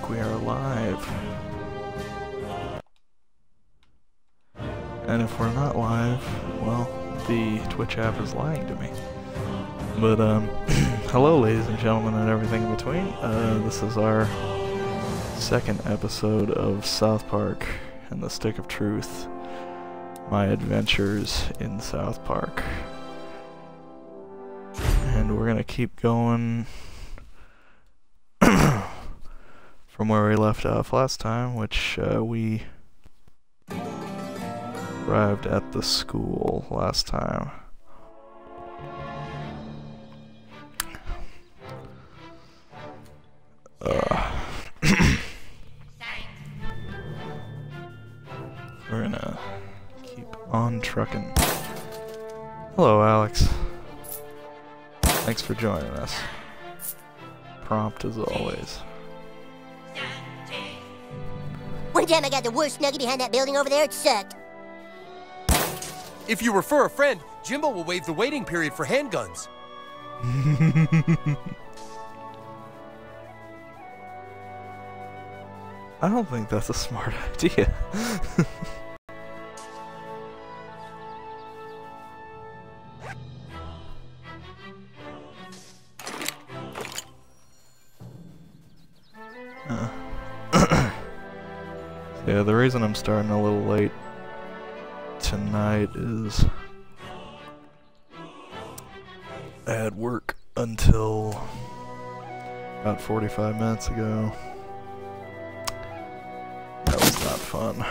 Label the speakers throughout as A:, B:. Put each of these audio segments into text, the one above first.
A: think we are live. And if we're not live, well, the Twitch app is lying to me. But, um, hello ladies and gentlemen and everything in between. Uh, this is our second episode of South Park and the Stick of Truth. My adventures in South Park. And we're gonna keep going from where we left off last time, which uh, we arrived at the school last time. Uh, we're gonna keep on trucking. Hello, Alex. Thanks for joining us. Prompt as always.
B: One time I got the worst nugget behind that building over there, it sucked.
C: If you refer a friend, Jimbo will waive the waiting period for handguns.
A: I don't think that's a smart idea. yeah, the reason I'm starting a little late tonight is I had work until about 45 minutes ago. That was not fun.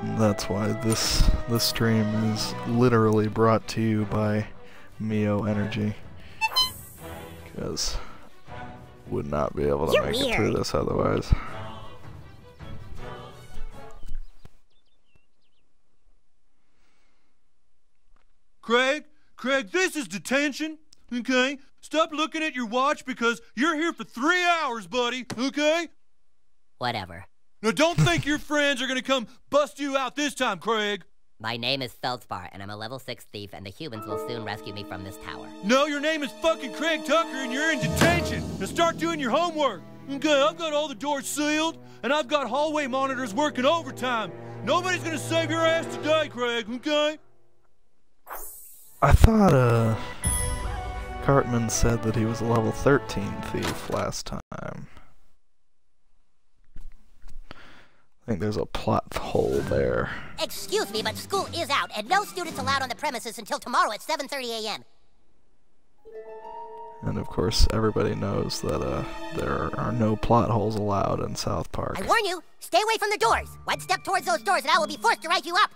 A: And that's why this this stream is literally brought to you by Mio Energy. Because would not be able to
B: You're
A: make it through this otherwise.
D: Craig, Craig, this is detention, okay? Stop looking at your watch because you're here for three hours, buddy, okay?
B: Whatever.
D: Now, don't think your friends are gonna come bust you out this time, Craig.
B: My name is Feldspar, and I'm a level 6 thief, and the humans will soon rescue me from this tower.
D: No, your name is fucking Craig Tucker and you're in detention. Now start doing your homework. Okay, I've got all the doors sealed, and I've got hallway monitors working overtime. Nobody's gonna save your ass today, Craig, okay?
A: I thought uh Cartman said that he was a level 13 thief last time. I think there's a plot hole there.
B: Excuse me, but school is out, and no students allowed on the premises until tomorrow at 7.30 a.m.
A: And of course, everybody knows that uh there are no plot holes allowed in South Park.
B: I warn you, stay away from the doors. One step towards those doors, and I will be forced to write you up.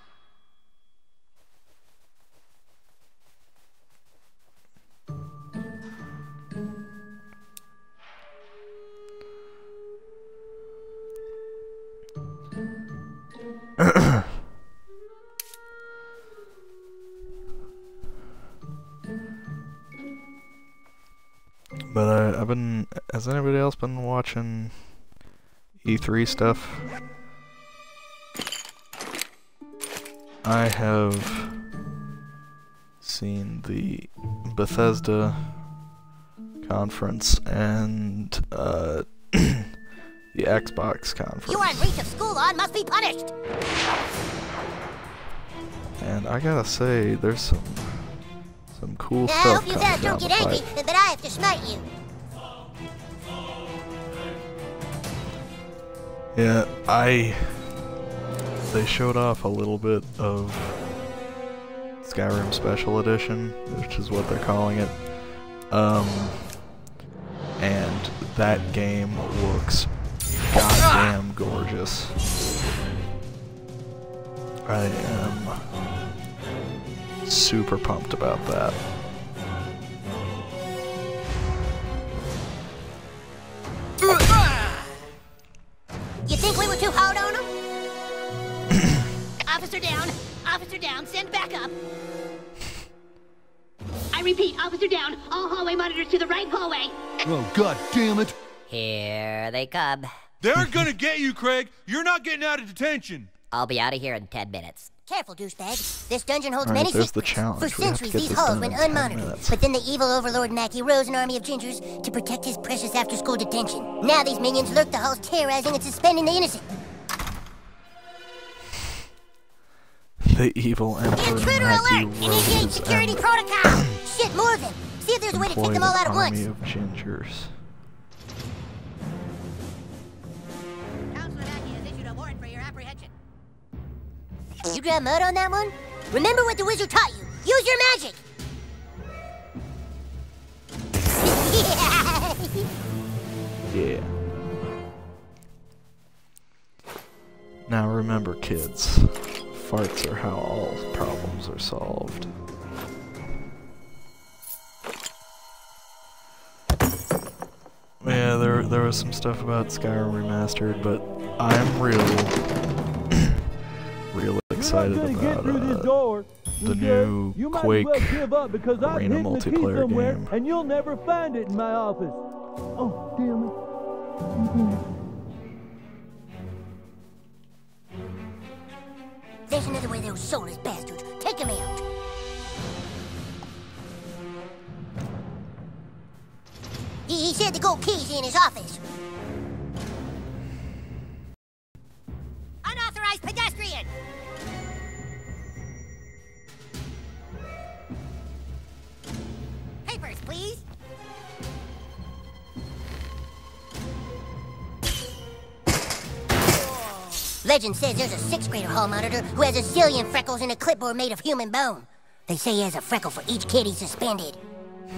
A: But I, I've been. Has anybody else been watching E3 stuff? I have seen the Bethesda conference and uh, Xbox conference.
B: You are in breach of school law and must be punished.
A: And I gotta say, there's some some cool
B: I
A: stuff
B: hope you guys don't get angry, but I have to smite you.
A: Yeah, I. They showed off a little bit of Skyrim Special Edition, which is what they're calling it. Um, and that game looks goddamn gorgeous. I am super pumped about that.
B: You think we were too hard on him?
E: Officer down. Officer down. Send backup. I repeat, officer down. All hallway monitors to the right hallway.
D: Oh, god damn it.
B: Here they come.
D: They're gonna get you, Craig. You're not getting out of detention.
B: I'll be out of here in 10 minutes. Careful, douchebag. This dungeon holds
A: Alright,
B: many
A: there's the
B: secrets.
A: challenge.
B: For
A: We
B: centuries, these halls went unmonitored. But then the evil overlord Mackey rose an army of gingers to protect his precious after-school detention. Now these minions lurk the halls, terrorizing and suspending the innocent.
A: The evil Emperor
B: Intruder
A: Mackey
B: alert! Initiate
A: Rose
B: security protocol! Shit, more of them! See if there's a way to take them all out
A: an
B: at
A: army of gingers.
B: You got mud on that one? Remember what the wizard taught you. Use your magic!
A: Yeah. Now remember, kids, farts are how all problems are solved. Yeah, there there was some stuff about Skyrim remastered, but I'm real, real excited about uh,
D: door.
A: the new
D: you might
A: Quake
D: as well give up because I've
A: arena
D: hidden the key
A: multiplayer
D: somewhere
A: game.
D: and you'll never find it in my office. Oh, damn it.
B: There's another way those soulless bastards. Take them out. He, he said the gold key's in his office. Unauthorized pedestrian! Please. Legend says there's a sixth grader hall monitor who has a zillion freckles and a clipboard made of human bone. They say he has a freckle for each kid he suspended.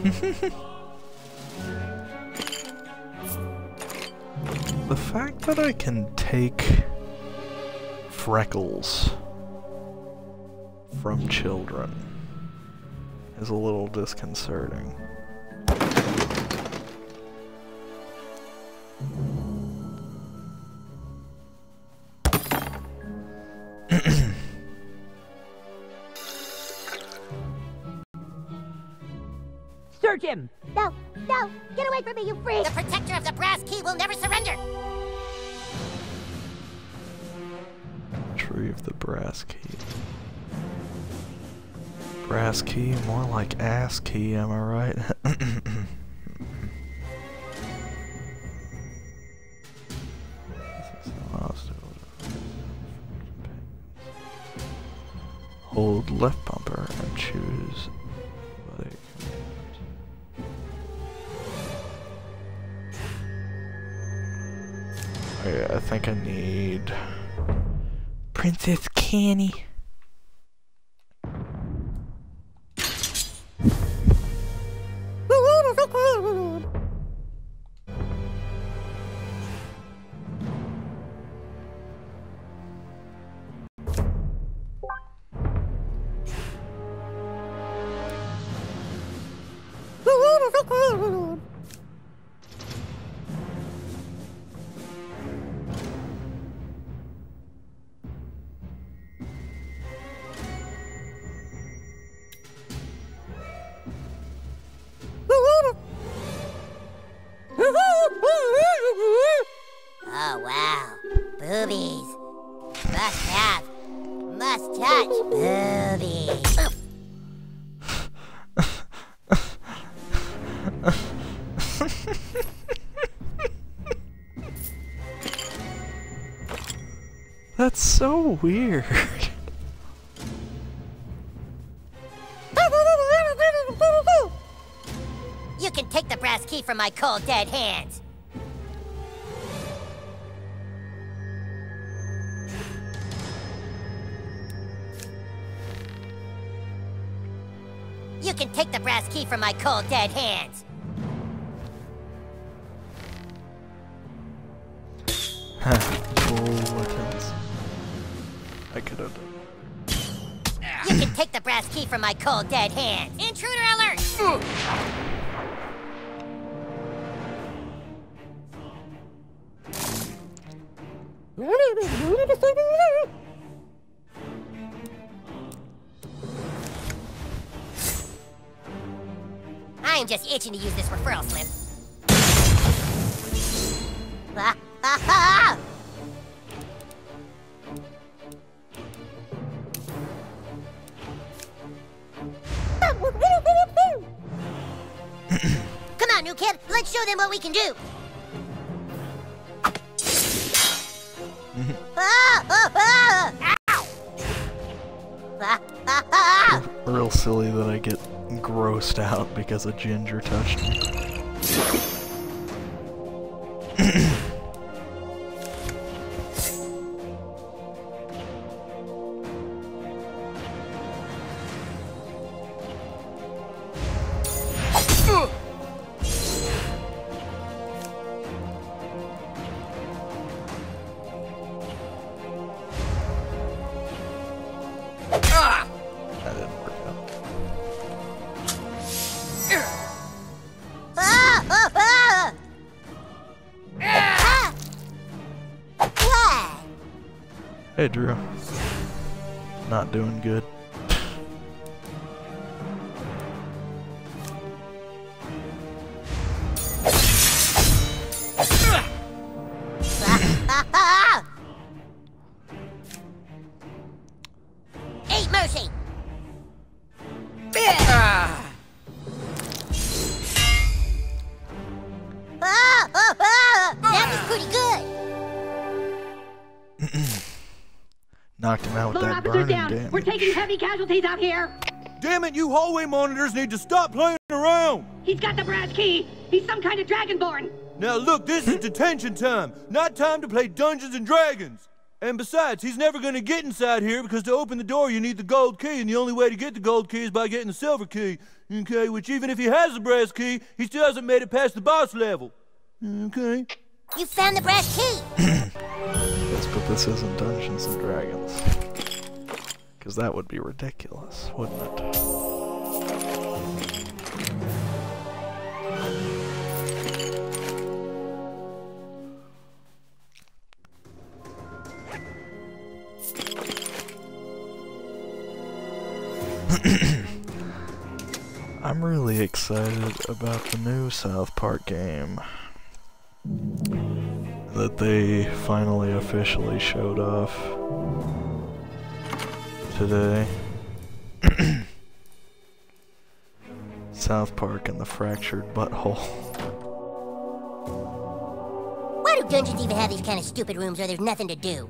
A: The fact that I can take freckles from children is a little disconcerting.
E: Search him!
B: No, no, get away from me, you freak! The protector of the brass key will never surrender!
A: Retrieve the brass key. Brass key, more like ass key, am I right? Hold left bumper and choose I think I need Princess Kenny. Weird.
B: You can take the brass key from my cold, dead hands. You can take the brass key from my cold, dead hands.
A: Full
B: my cold, dead hands. Intruder alert! I am just itching to use this referral slip.
A: A ginger touched me. Knocked him out with
E: Loan
A: that
E: officer
A: burning
E: down.
A: damage.
E: We're taking heavy casualties out here.
D: Damn it, you hallway monitors need to stop playing around!
E: He's got the brass key. He's some kind of dragonborn.
D: Now look, this is detention time, not time to play Dungeons and Dragons. And besides, he's never gonna get inside here because to open the door you need the gold key, and the only way to get the gold key is by getting the silver key. Okay, which even if he has the brass key, he still hasn't made it past the boss level. Okay.
B: You found the brass key.
A: Yes, but this isn't Dungeons and Dragons. Because that would be ridiculous, wouldn't it? I'm really excited about the new South Park game that they finally officially showed off today. South Park and the Fractured Butthole.
B: Why do dungeons even have these kind of stupid rooms where there's nothing to do?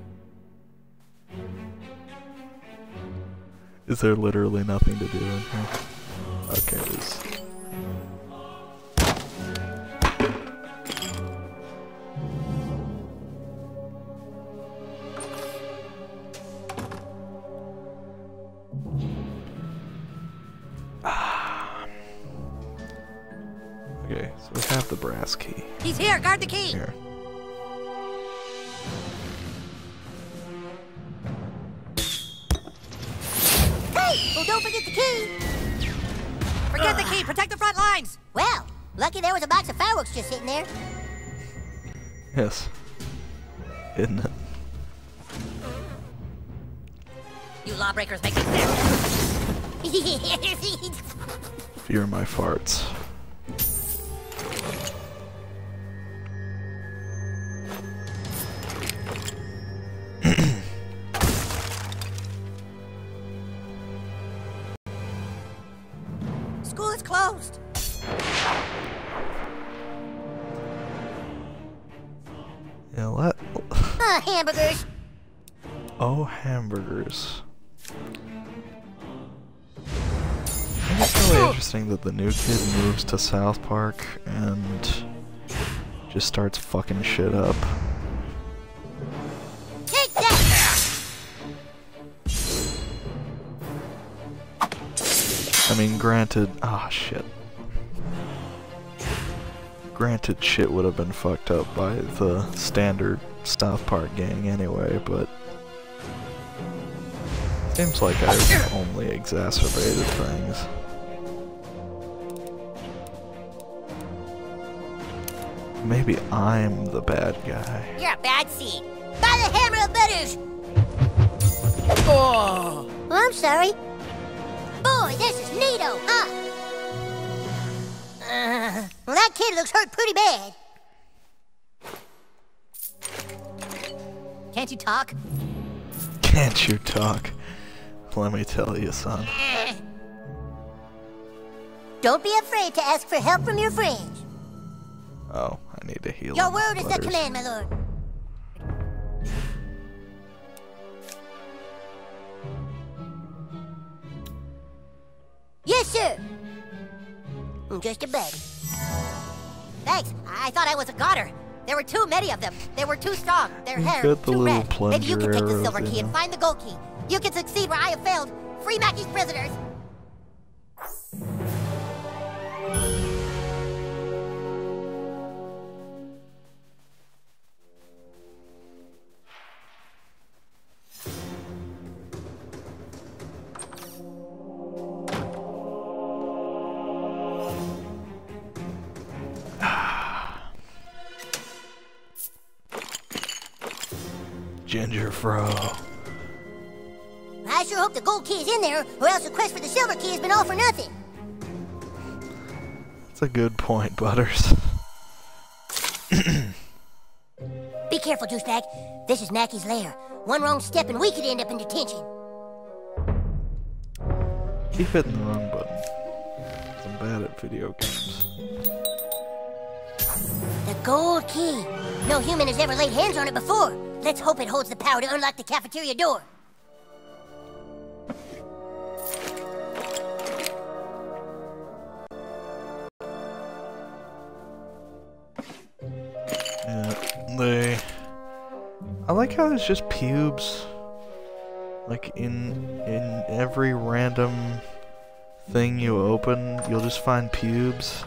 A: Is there literally nothing to do in here? Okay, brass key
B: He's here. Guard the key.
A: here.
B: Hey! Oh, don't forget the key.
F: Forget the ah. key. Protect the front lines.
B: Well, lucky there was a box of fireworks just sitting there.
A: Yes. Isn't it?
F: You lawbreakers make me sick.
A: Fear my farts.
B: Hamburgers.
A: Oh, hamburgers. It's really interesting that the new kid moves to South Park and just starts fucking shit up.
B: Take that.
A: I mean, granted, ah, shit. Granted, shit would have been fucked up by the standard South Park gang anyway, but seems like I've only exacerbated things. Maybe I'm the bad guy.
B: You're a bad seed. By the hammer of butters.
F: Oh.
B: Well, I'm sorry. Boy, this is neato, huh? Uh, well, that kid looks hurt pretty bad.
F: Can't you talk?
A: Can't you talk? Let me tell you, son.
B: Don't be afraid to ask for help from your friends.
A: Oh, I need to heal.
B: Your word is the command, my lord. Yes, sir. Mm, Just a bit.
F: Thanks. I thought I was a goner. There were too many of them. They were too strong. Their hair
A: the
F: too red. Maybe you can take the silver key and find the gold key. You can succeed where I have failed. Free Mackey's prisoners.
B: Is in there, or else the quest for the silver key has been all for nothing.
A: That's a good point, Butters.
B: Be careful, douchebag. This is Mackey's lair. One wrong step and we could end up in detention.
A: Keep hitting the wrong button. I'm bad at video games.
B: The gold key. No human has ever laid hands on it before. Let's hope it holds the power to unlock the cafeteria door.
A: Like how there's just pubes. Like in in every random thing you open, you'll just find pubes.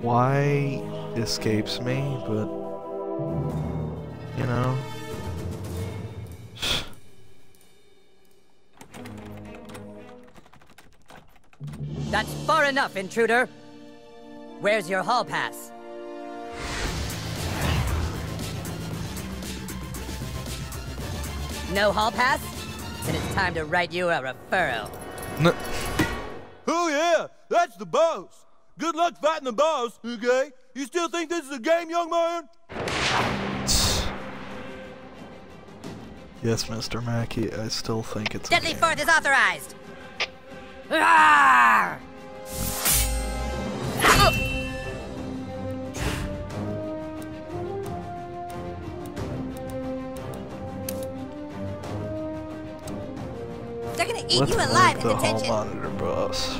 A: Why escapes me, but you know.
F: That's far enough, intruder. Where's your hall pass? No hall pass? Then it's time to write you a referral.
A: No.
D: Oh yeah, that's the boss. Good luck fighting the boss, okay? You still think this is a game, young man?
A: Yes, Mr. Mackey, I still think it's. a
F: Deadly
A: game.
F: Fourth is authorized. Rawr! They're gonna eat
A: Let's
F: you alive in
A: the
F: detention.
A: monitor boss.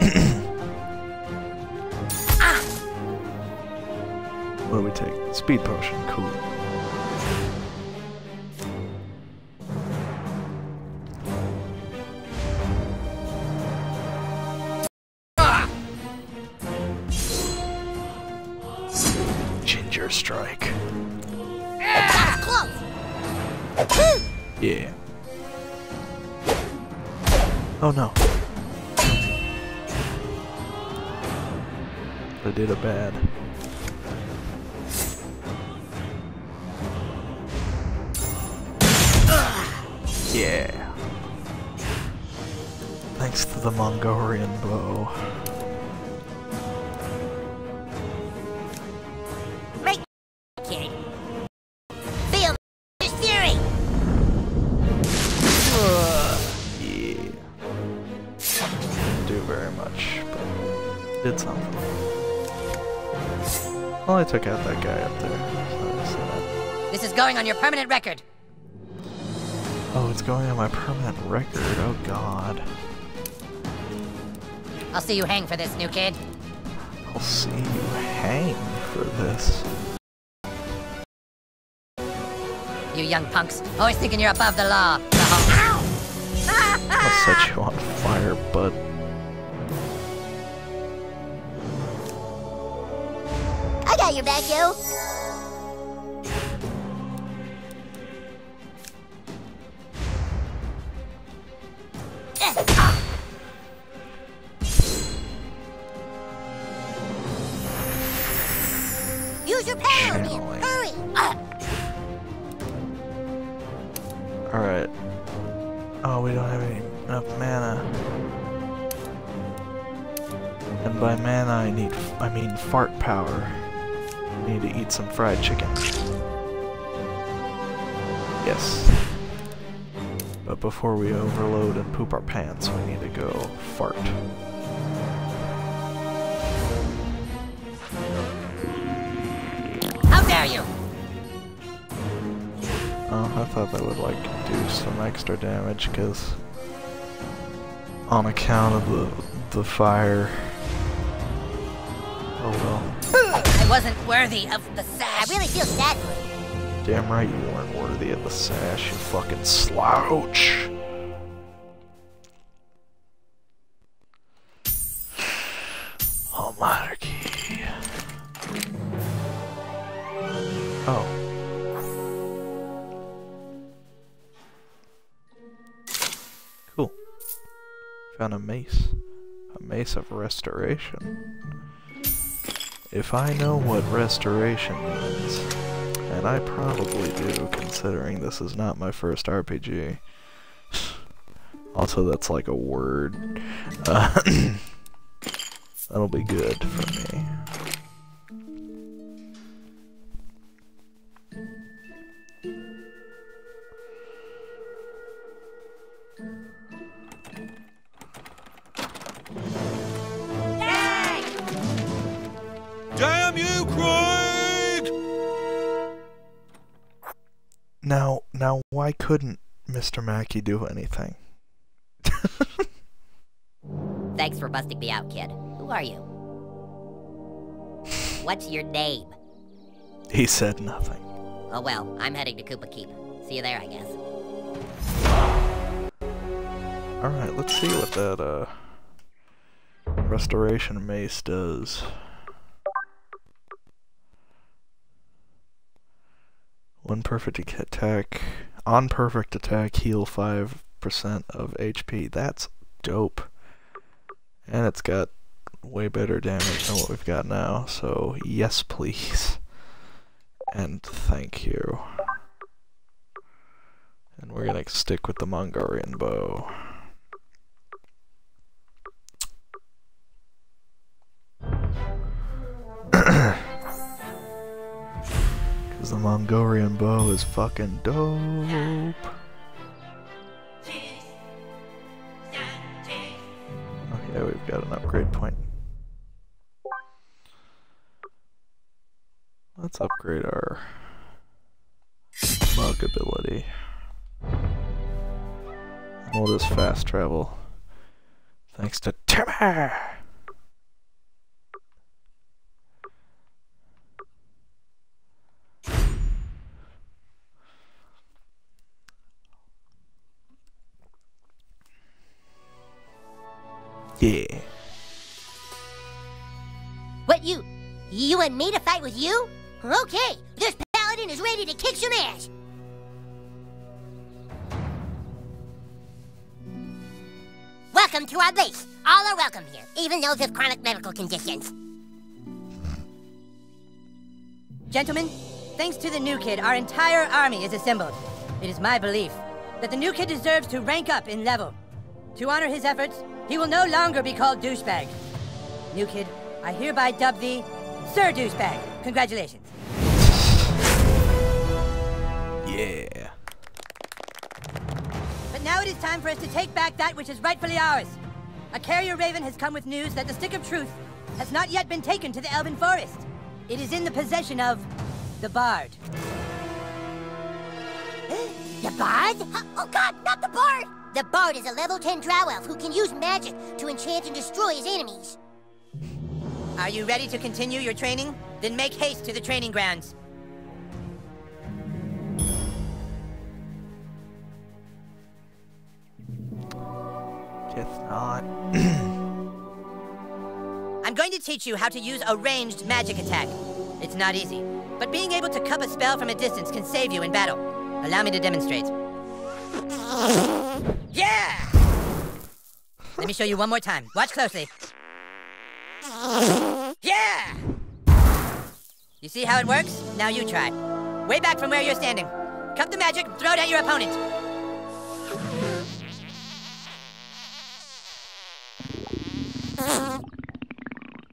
A: Ah! What do we take? Speed potion, cool. Oh no. I did a bad. Took out that guy up there. So.
F: This is going on your permanent record.
A: Oh, it's going on my permanent record. Oh god.
F: I'll see you hang for this, new kid.
A: I'll see you hang for this.
F: You young punks, always thinking you're above the law. The
A: I'll set you on fire, bud.
B: Got your back, yo. Eh,
A: fried chicken. Yes. But before we overload and poop our pants, we need to go fart. How dare you! Oh, I thought that would, like, do some extra damage, because on account of the, the fire,
F: I wasn't worthy of the sash.
B: I really feel sad for him.
A: Damn right you weren't worthy of the sash, you fucking slouch. Oh, monarchy. Oh. Cool. Found a mace. A mace of restoration. If I know what restoration means, and I probably do, considering this is not my first RPG. also, that's like a word. Uh, that'll be good for me.
D: Damn you, Craig!
A: Now, now, why couldn't Mr. Mackey do anything?
F: Thanks for busting me out, kid. Who are you? What's your name?
A: He said nothing.
F: Oh well, I'm heading to Kupa Keep. See you there, I guess.
A: Alright, let's see what that, uh, restoration mace does. One perfect attack, on perfect attack, heal 5% of HP. That's dope. And it's got way better damage than what we've got now, so yes please. And thank you. And we're gonna stick with the Mongolian bow. Cause the Mongolian bow is fucking dope. Yeah, we've got an upgrade point. Let's upgrade our mug ability. And we'll just fast travel. Thanks to Timmy!
B: With you? Okay, this paladin is ready to kick some ass. Welcome to our base. All are welcome here, even those with chronic medical conditions.
G: Gentlemen, thanks to the new kid, our entire army is assembled. It is my belief that the new kid deserves to rank up in level. To honor his efforts, he will no longer be called douchebag. New kid, I hereby dub thee Sir Douchebag. Congratulations.
A: Yeah.
G: But now it is time for us to take back that which is rightfully ours. A carrier raven has come with news that the Stick of Truth has not yet been taken to the Elven Forest. It is in the possession of the Bard.
B: The Bard? Uh, oh god, not the Bard! The Bard is a level 10 drow elf who can use magic to enchant and destroy his enemies.
G: Are you ready to continue your training? Then make haste to the training grounds.
A: Guess not.
G: I'm going to teach you how to use a ranged magic attack. It's not easy, but being able to cup a spell from a distance can save you in battle. Allow me to demonstrate. Yeah! Let me show you one more time. Watch closely. Yeah! You see how it works? Now you try. Way back from where you're standing. Cup the magic, throw it at your opponent.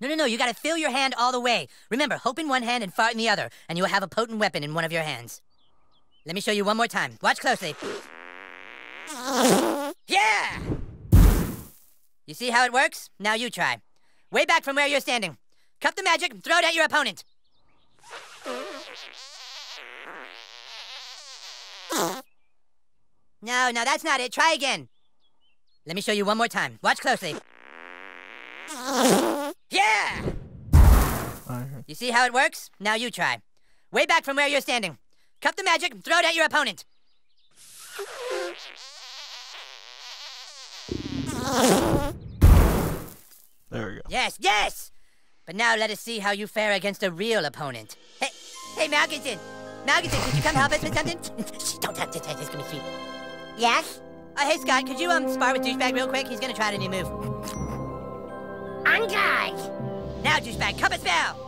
G: No, no, no, you gotta fill your hand all the way. Remember, hope in one hand and fart in the other, and you will have a potent weapon in one of your hands. Let me show you one more time. Watch closely. Yeah! You see how it works? Now you try. Way back from where you're standing. Cup the magic, and throw it at your opponent. No, no, that's not it. Try again. Let me show you one more time. Watch closely. Yeah! You see how it works? Now you try. Way back from where you're standing. Cup the magic, and throw it at your opponent.
A: There we go.
G: Yes, yes! But now let us see how you fare against a real opponent. Hey, hey, Malkinson! Malkinson, could you come help us with something? Shh, don't touch it, it's gonna be sweet.
B: Yes?
G: Uh, hey, Scott, could you, um, spar with Douchebag real quick? He's gonna try a new move.
B: On guard.
G: Now, Douchebag, cup a spell!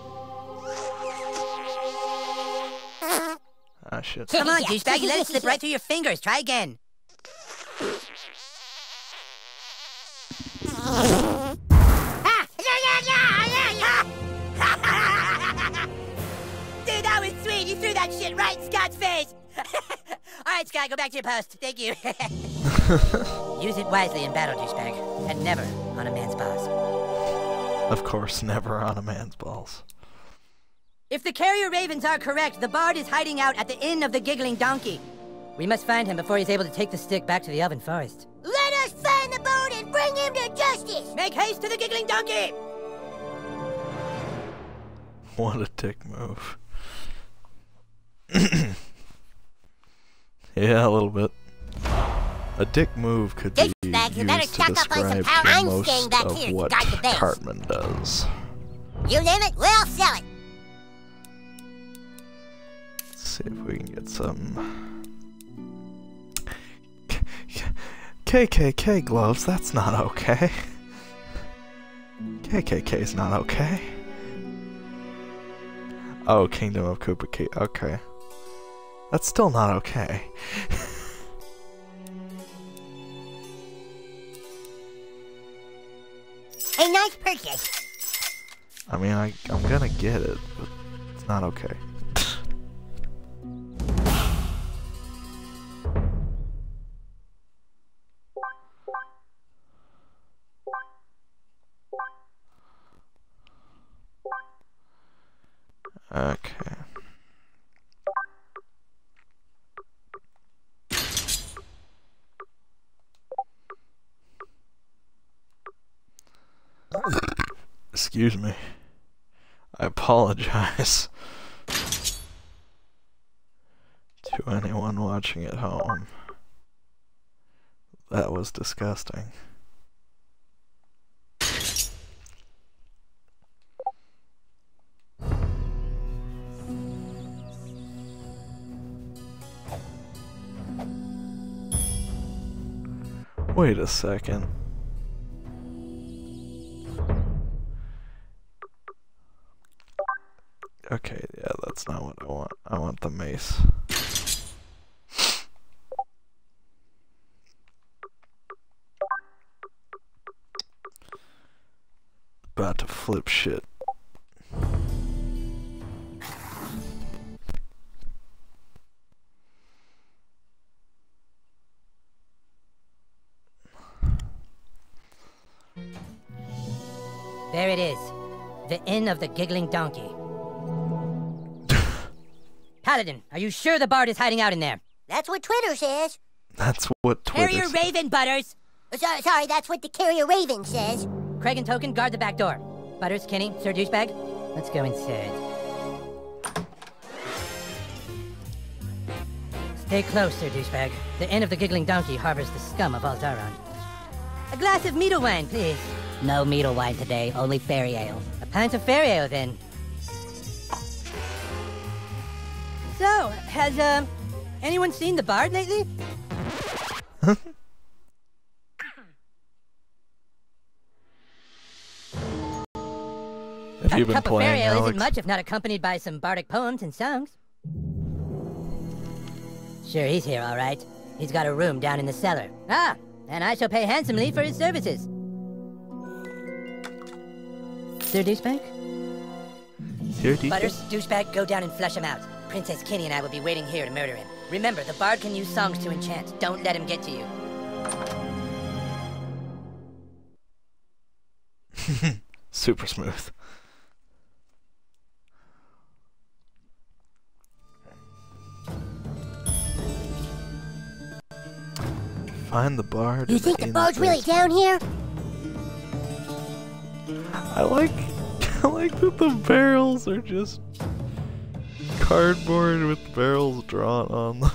A: Ah, shit.
G: Come on,
B: Yeah.
G: Douchebag, you let it slip right through your fingers. Try again. You threw that shit right in Scott's face. All right, Scott, go back to your post. Thank you. Use it wisely in battle, douchebag, and never on a man's balls.
A: Of course, never on a man's balls.
G: If the carrier ravens are correct, the bard is hiding out at the Inn of the Giggling Donkey. We must find him before he's able to take the stick back to the Elven Forest.
B: Let us find the bard and bring him to justice.
G: Make haste to the Giggling Donkey!
A: What a dick move. yeah, a little bit. A dick move could be
B: Dick bag, you better
A: used to
B: up on some
A: describe
B: power. I'm
A: most
B: staying back
A: of
B: here
A: what
B: guard the base.
A: Cartman does.
B: You name it, we'll sell it.
A: Let's see if we can get some KKK gloves. That's not okay. KKK's not okay. Oh, Kingdom of Kupa Key. Okay. That's still not okay.
B: A nice purchase.
A: I mean, I, I'm gonna get it, but it's not okay. Okay. Excuse me. I apologize to anyone watching at home. That was disgusting. Wait a second. Okay, yeah, that's not what I want. I want the mace. About to flip shit.
G: There it is. The Inn of the Giggling Donkey. Paladin, are you sure the bard is hiding out in there?
B: That's what Twitter says.
A: That's what Twitter
G: Carrier
A: said.
G: Raven Butters!
B: Sorry, sorry, that's what the carrier Raven says.
G: Craig and Token, guard the back door. Butters, Kenny, Sir Douchebag, let's go inside. Stay close, Sir Douchebag. The Inn of the Giggling Donkey harbors the scum of all Zaron. A glass of meadle wine, please. No meadle wine today, only fairy ale. A pint of fairy ale, then. So, has, um, anyone seen the bard lately?
A: Have you been
G: cup of
A: playing,
G: ale
A: Alex?
G: isn't much if not accompanied by some bardic poems and songs. Sure, he's here, all right. He's got a room down in the cellar. Ah, and I shall pay handsomely for his services. Sir Douchebag?
A: Sir do you
G: Butters, Douchebag, go down and flush him out. Princess Kenny and I will be waiting here to murder him. Remember, the bard can use songs to enchant. Don't let him get to you.
A: Super smooth. find the bard.
B: You think the
A: in
B: boat's really down here?
A: I like, I like that the barrels are just cardboard with barrels drawn on them.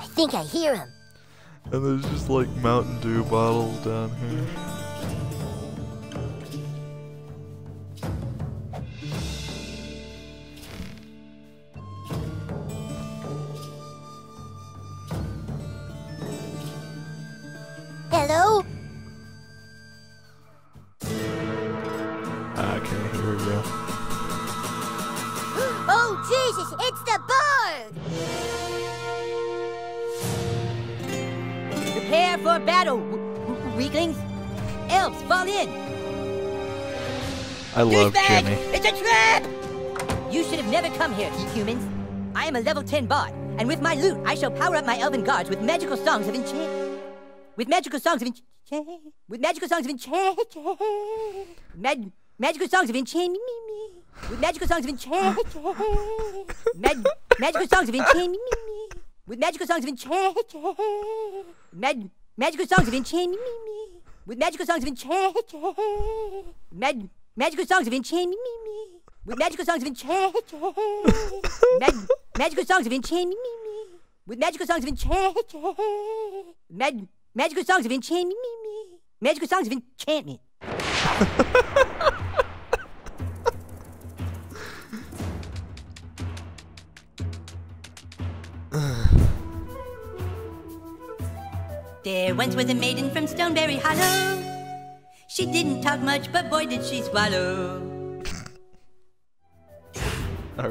B: I think I hear him.
A: and there's just like Mountain Dew bottles down here.
G: A level 10 bard, and with my loot, I shall power up my elven guards with magical songs of enchant. With magical songs of enchant. With magical songs of enchant. Mag- magical songs of enchant. With magical songs of enchant. Mag- magical songs of enchant. With magical songs of enchant. Mag- magical songs of enchant. With magical songs of enchant. Mag- magical songs of enchant. With magical songs of enchant. Mag- magical songs of enchant. Me, me, me. With magical songs of enchant. Mag- magical songs of enchantment. Me, me. Magical songs of enchantment. There once was a maiden from Stoneberry Hollow. She didn't talk much, but boy did she swallow.
A: All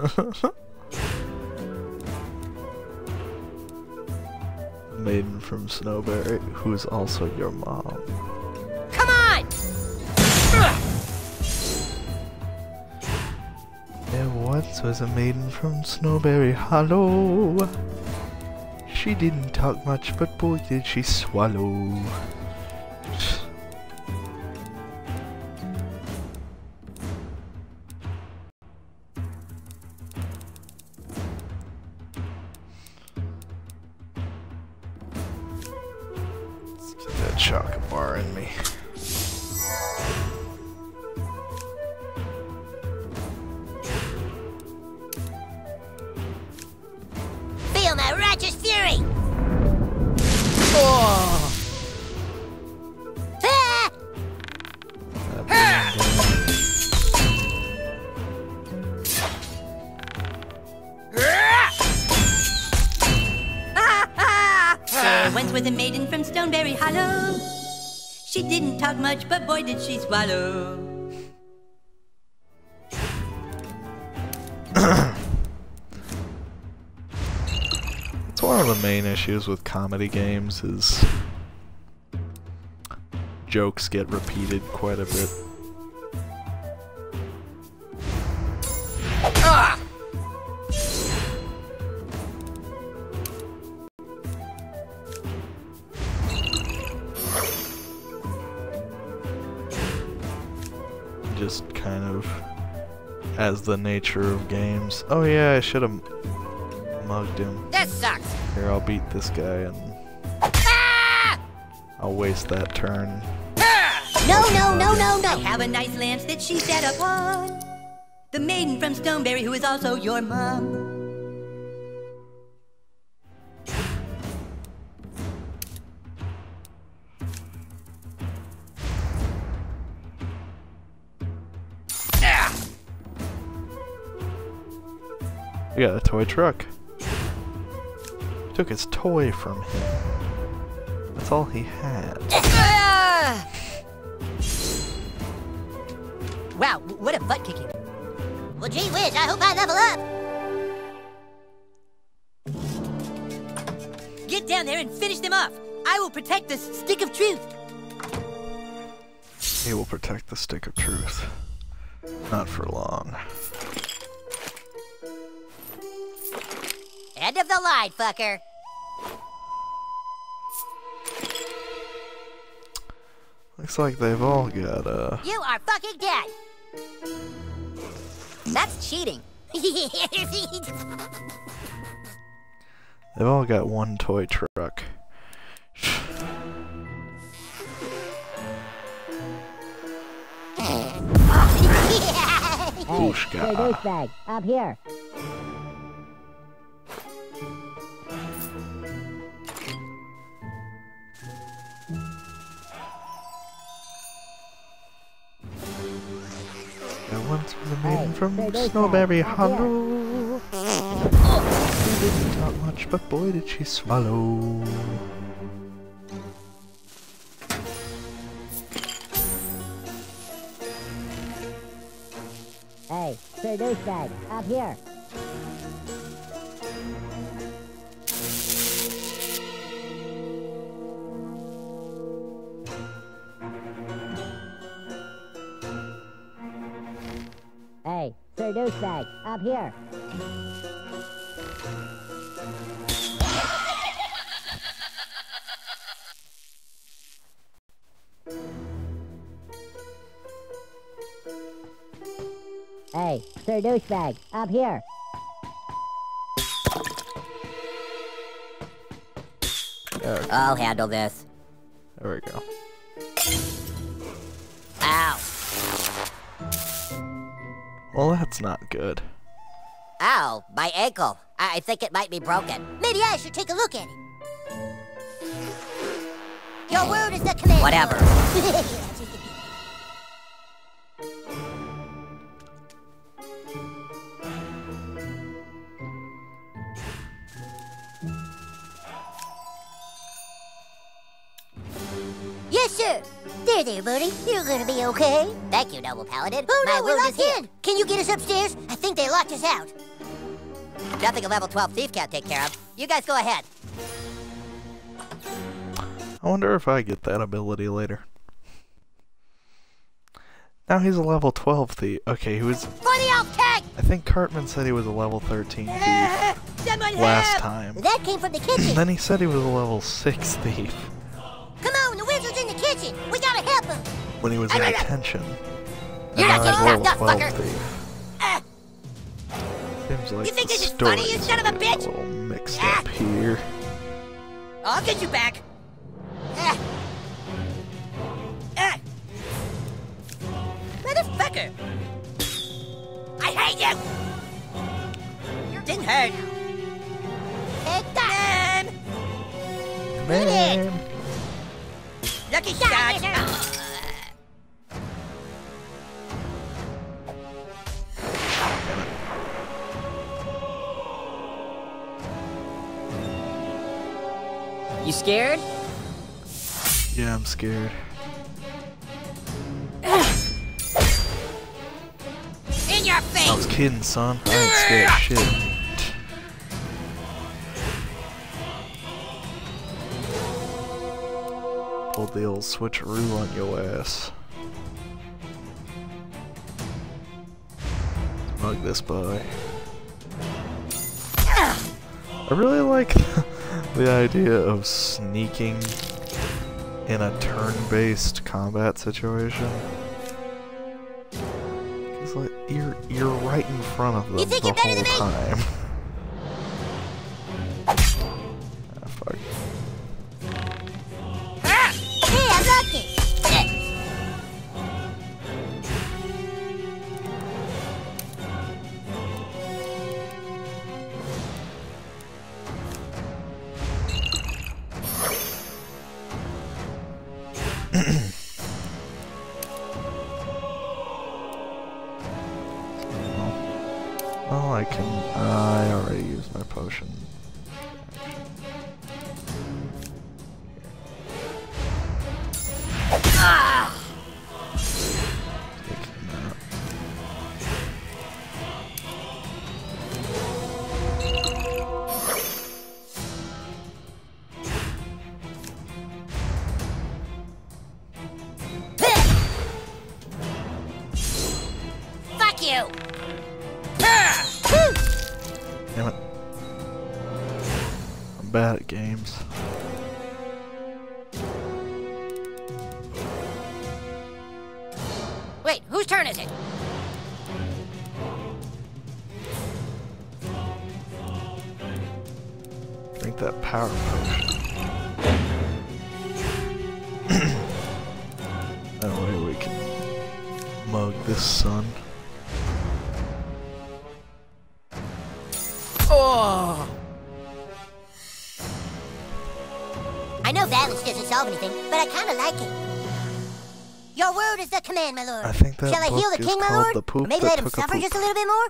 G: Maiden from
A: Snowberry, who's also your mom.
F: Come on!
A: There once was a maiden from Snowberry Hollow. She didn't talk much, but boy did she swallow.
G: Once was a maiden from Stoneberry Hollow. She didn't talk much, but boy did she swallow.
A: It's one of the main issues with comedy games is jokes get repeated quite a bit. The nature of games. Oh yeah, I should have mugged him.
F: This sucks!
A: Here, I'll beat this guy and
F: Ah!
A: I'll waste that turn.
B: No, no, no, no,
G: I
B: no!
G: have a nice lance that she set upon. The maiden from Stoneberry, who is also your mom.
A: We got a toy truck. Took his toy from him. That's all he had.
F: Wow, what a butt kicking.
B: Well, gee whiz, I hope I level up.
G: Get down there and finish them off. I will protect the stick of truth.
A: He will protect the stick of truth. Not for long.
F: End of the line, fucker.
A: Looks like they've all got, uh...
F: You are fucking dead. That's cheating.
A: They've all got one toy truck. Booshka.
B: douchebag, up here.
A: Once was a maiden oh, from Snowberry Hollow. She didn't talk much, but boy did she swallow.
B: Hey, Sir Douchebag, up here. Hey, Sir Douchebag, up here. Hey, Sir Douchebag, up here.
F: I'll handle this.
A: there we go. Well, that's not good.
F: Ow, my ankle. I, I think it might be broken.
B: Maybe I should take a look at it. Your word is the command.
F: Whatever.
B: yes, sir. There, there, buddy. You're gonna be okay.
F: Thank you, noble paladin.
B: Oh
F: my
B: no, we're
F: wound
B: locked
F: is healed.
B: in. Can you get us upstairs? I think they locked us out.
F: Nothing a level 12 thief can't take care of. You guys go ahead.
A: I wonder if I get that ability later. Now he's a level 12 thief. Okay, he was.
B: For the elf tag.
A: I think Cartman said he was a level 13 thief
G: Someone
A: last
G: help!
A: time.
B: That came from the kitchen.
A: Then he said he was a level 6 thief
B: Come on, the wizard's in the kitchen. We gotta help him.
A: when he was in detention.
F: You're not
A: now he's
F: getting
A: level
F: knocked
A: 12
F: up, fucker.
A: thief. Seems like
G: You think this is funny, you
A: stories
G: son of a bitch?
A: A little mixed
G: Ah.
A: up here.
G: I'll get you back.
F: Ah.
G: Ah. Motherfucker! I hate you! Didn't hurt.
B: Take that.
G: Man!
A: Man.
G: Lucky shot!
F: You scared?
A: Yeah, I'm scared.
G: In your face!
A: I was kidding, son. I ain't scared shit. Pulled the old switcheroo on your ass. Mug this boy. I really like the idea of sneaking in a turn-based combat situation. Cause like you're you're right in front of them
B: You think
A: the
B: you're
A: whole
B: than me?
A: time.
B: word is the command, my lord.
A: I think that
B: Shall I heal the king, my lord?
A: The Poop
B: or maybe let him suffer just a little bit more?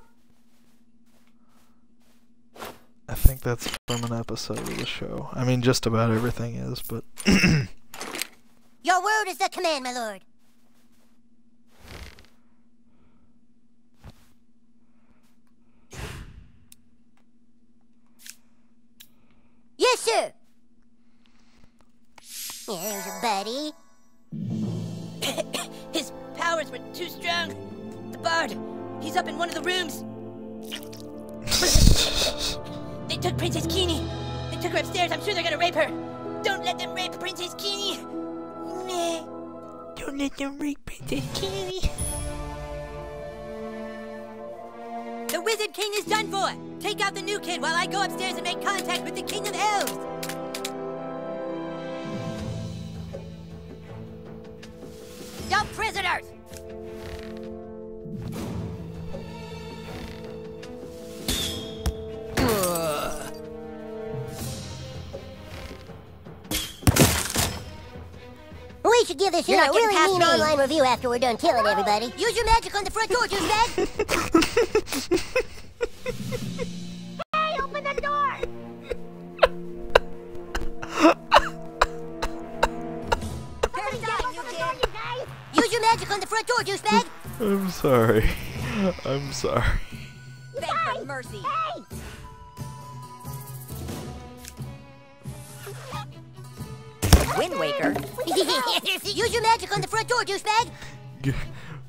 A: I think that's from an episode of the show. I mean, just about everything is, but
B: Your word is the command, my lord. Yes, sir. Here's a buddy.
G: Were too strong. The bard, he's up in one of the rooms. they took Princess Kenny. They took her upstairs. I'm sure they're gonna rape her. Don't let them rape Princess Kenny. Nah. Don't let them rape Princess Kenny. The Wizard King is done for. Take out the new kid while I go upstairs and make contact with the King of Elves.
F: No prisoners!
B: We give this
F: You're
B: here a
F: not
B: really mean
F: me.
B: online review after we're done killing everybody.
F: Use your magic on the front door, douchebag!
B: Hey, open the door!
F: Use your magic on the front door, douchebag!
A: I'm sorry. I'm sorry.
F: Beg for mercy! Wind Waker? Use your magic on the front door, douchebag!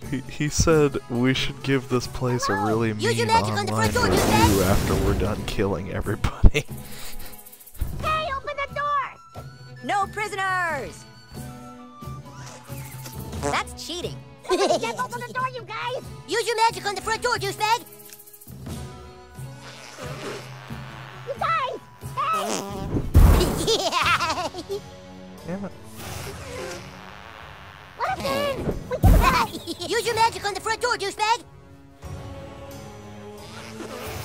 A: He, he said we should give this place a really
F: Use your
A: mean
F: magic on the
A: online
F: front door, douchebag.
A: review after we're done killing everybody.
B: Hey, open the door!
F: No prisoners! That's cheating.
B: Step open the door, you guys!
F: Use your magic on the front door, douchebag!
B: You guys!
F: yeah!
A: Damn it.
F: Use your magic on the front door, douchebag!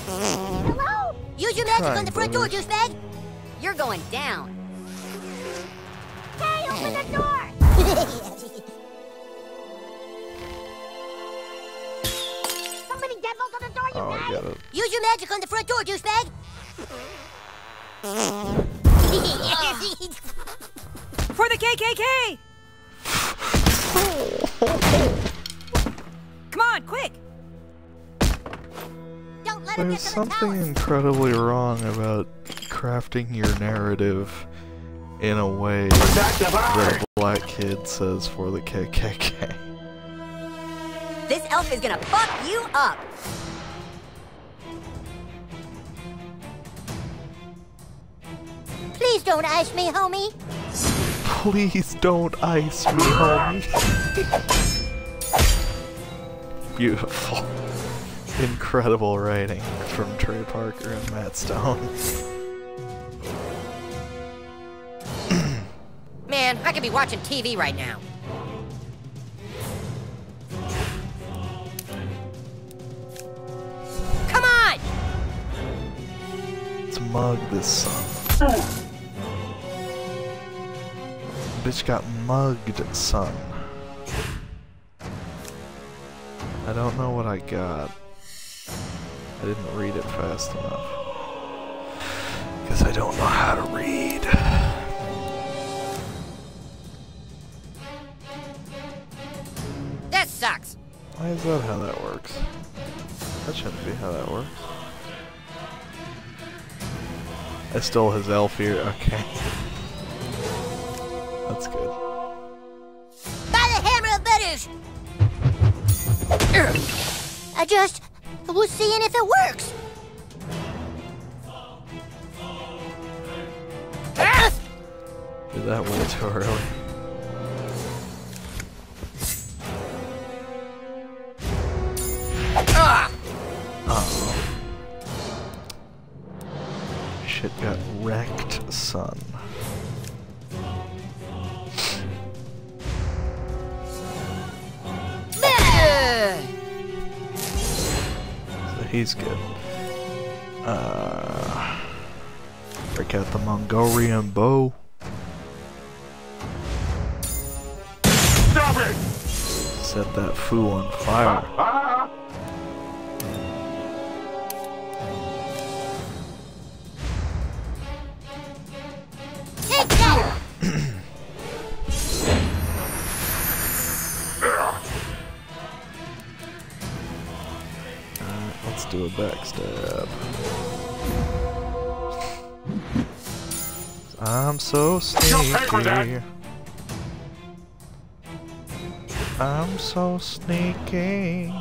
B: Hello?
F: Use your magic on the front door, douchebag! You're going down.
B: Hey, open the door! Somebody step open the door, you
A: Oh,
B: guys!
A: it.
F: Use your magic on the front door, douchebag!
G: For the KKK! Come on, quick!
F: Don't let him get
A: There's
F: to the
A: something incredibly wrong about crafting your narrative in a way that a black kid says for the KKK.
F: This elf is gonna fuck you up.
B: Please don't ice me, homie!
A: Please don't ice me, homie. Beautiful. Incredible writing from Trey Parker and Matt Stone.
F: Man, I could be watching TV right now. Come on!
A: Let's mug this son. Bitch got mugged, son. I don't know what I got. I didn't read it fast enough. Because I don't know how to read.
F: This sucks.
A: Why is that how that works? That shouldn't be how that works. I stole his elf ear. Okay. That's good.
B: By the hammer of butters! I just was seeing if it works.
A: Did that way too early. Oh. Shit got wrecked, son. He's good. Uh, break out the Mongolian bow.
H: Stop it!
A: Set that foo on fire. I'm so
H: pay for that.
A: sneaky. I'm so sneaky.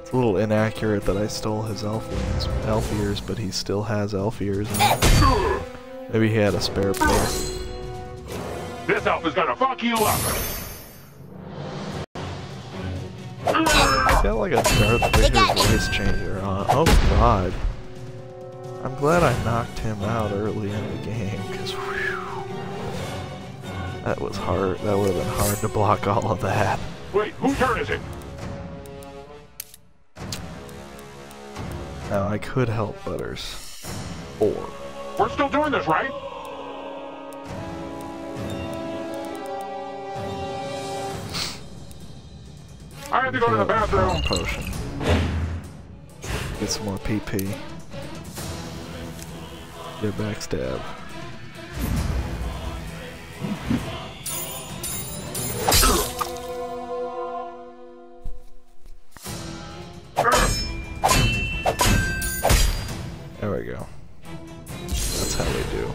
A: It's a little inaccurate that I stole his elf wings, elf ears, but he still has elf ears. and Maybe he had a spare pair.
H: This elf is gonna fuck you up!
A: He's got like a Darth Vader voice changer on. Oh god. I'm glad I knocked him out early in the game, because that was hard. That would have been hard to block all of that.
H: Wait, whose turn is it?
A: Now I could help Butters. Or
H: We're still doing this, right? I have to go to the bathroom.
A: potion. Get some more PP. Get backstab. There we go. That's how we do.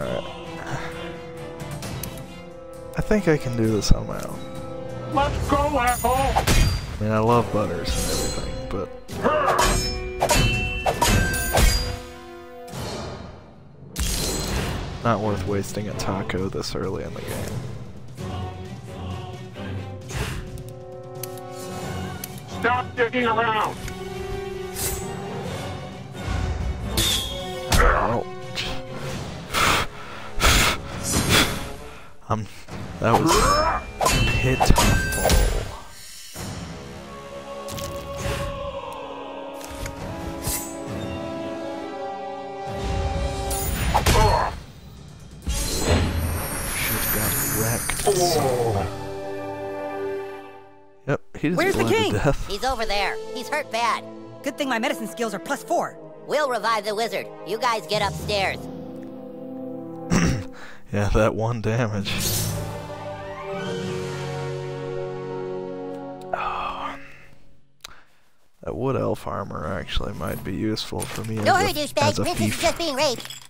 A: Alright. I think I can do this on my own.
H: Let's go, asshole!
A: I mean, I love Butters and everything, but not worth wasting a taco this early in the game.
H: Stop dicking around!
A: Um, that was pitiful. He
G: Where's the king?
F: He's over there. He's hurt bad.
G: Good thing my medicine skills are plus four.
F: We'll revive the wizard. You guys get upstairs.
A: Yeah, that one damage. Oh. That wood elf armor actually might be useful for me
B: Don't
A: as
B: hurry,
A: a, as
B: douchebag.
A: a
B: Princess is
A: thief.
B: just being raped.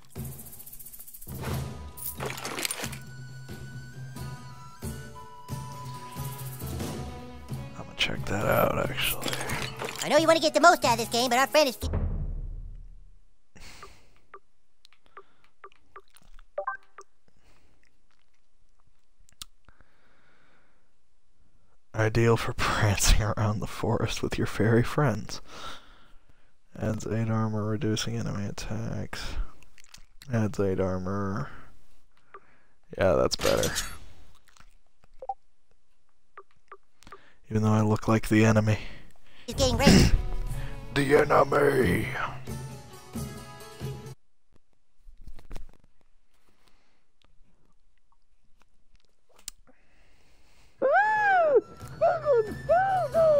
A: That out actually.
B: I know you want to get the most out of this game, but our friend is.
A: Ideal for prancing around the forest with your fairy friends. Adds 8 armor, reducing enemy attacks. Adds 8 armor. Yeah, that's better. Even though I look like the enemy.
B: He's getting raped.
A: The enemy!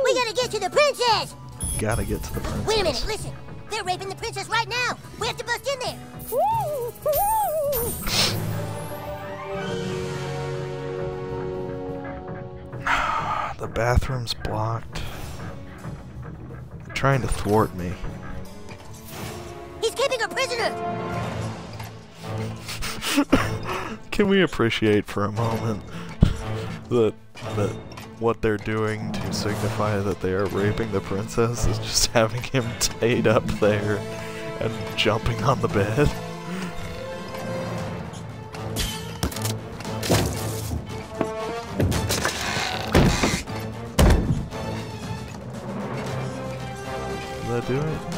B: We gotta get to the princess!
A: Gotta get to the princess.
B: Wait a minute, listen. They're raping the princess right now. We have to bust in there.
A: The bathroom's blocked. They're trying to thwart me.
B: He's keeping a prisoner.
A: Can we appreciate for a moment that that what they're doing to signify that they are raping the princess is just having him tied up there and jumping on the bed? Do it?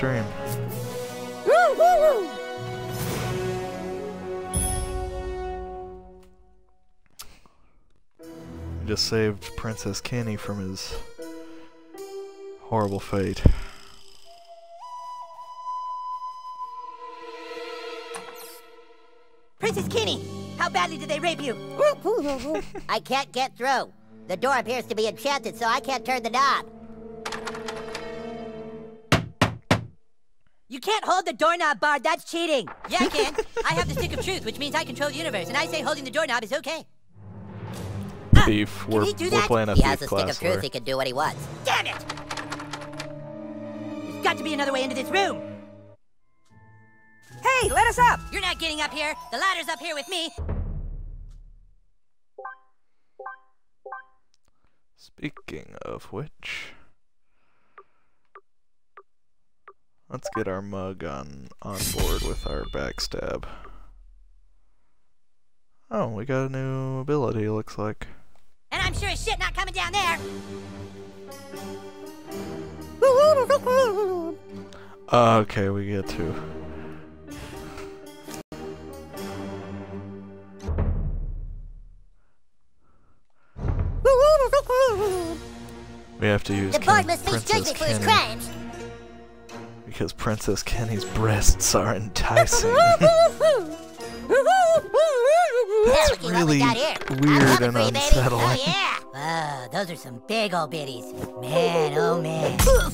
A: Welcome to the stream. Just saved Princess Kenny from his horrible fate.
G: Princess Kenny, how badly did they rape you?
B: I can't get through. The door appears to be enchanted, so I can't turn the knob.
G: You can't hold the doorknob, Bard. That's cheating. Yeah, I can. I have the stick of truth, which means I control the universe, and I say holding the doorknob is okay.
A: Thief. We're,
B: Can he do
A: we're playing a
B: he
A: thief
B: has a stick of truth. He can do what he wants.
G: Damn it! There's got to be another way into this room. Hey, let us up! You're not getting up here. The ladder's up here with me.
A: Speaking of which, let's get our mug on on board with our backstab. Oh, we got a new ability. Looks like.
G: And I'm sure as shit not coming down there.
A: Uh, okay, we get to. We have to use
B: The board must
A: Princess
B: judgment for his crimes.
A: Because Princess Kenny's breasts are enticing.
B: That's
A: really weird and unsettling.
B: Oh, yeah.
G: Wow, those are some big old bitties. Man, oh man.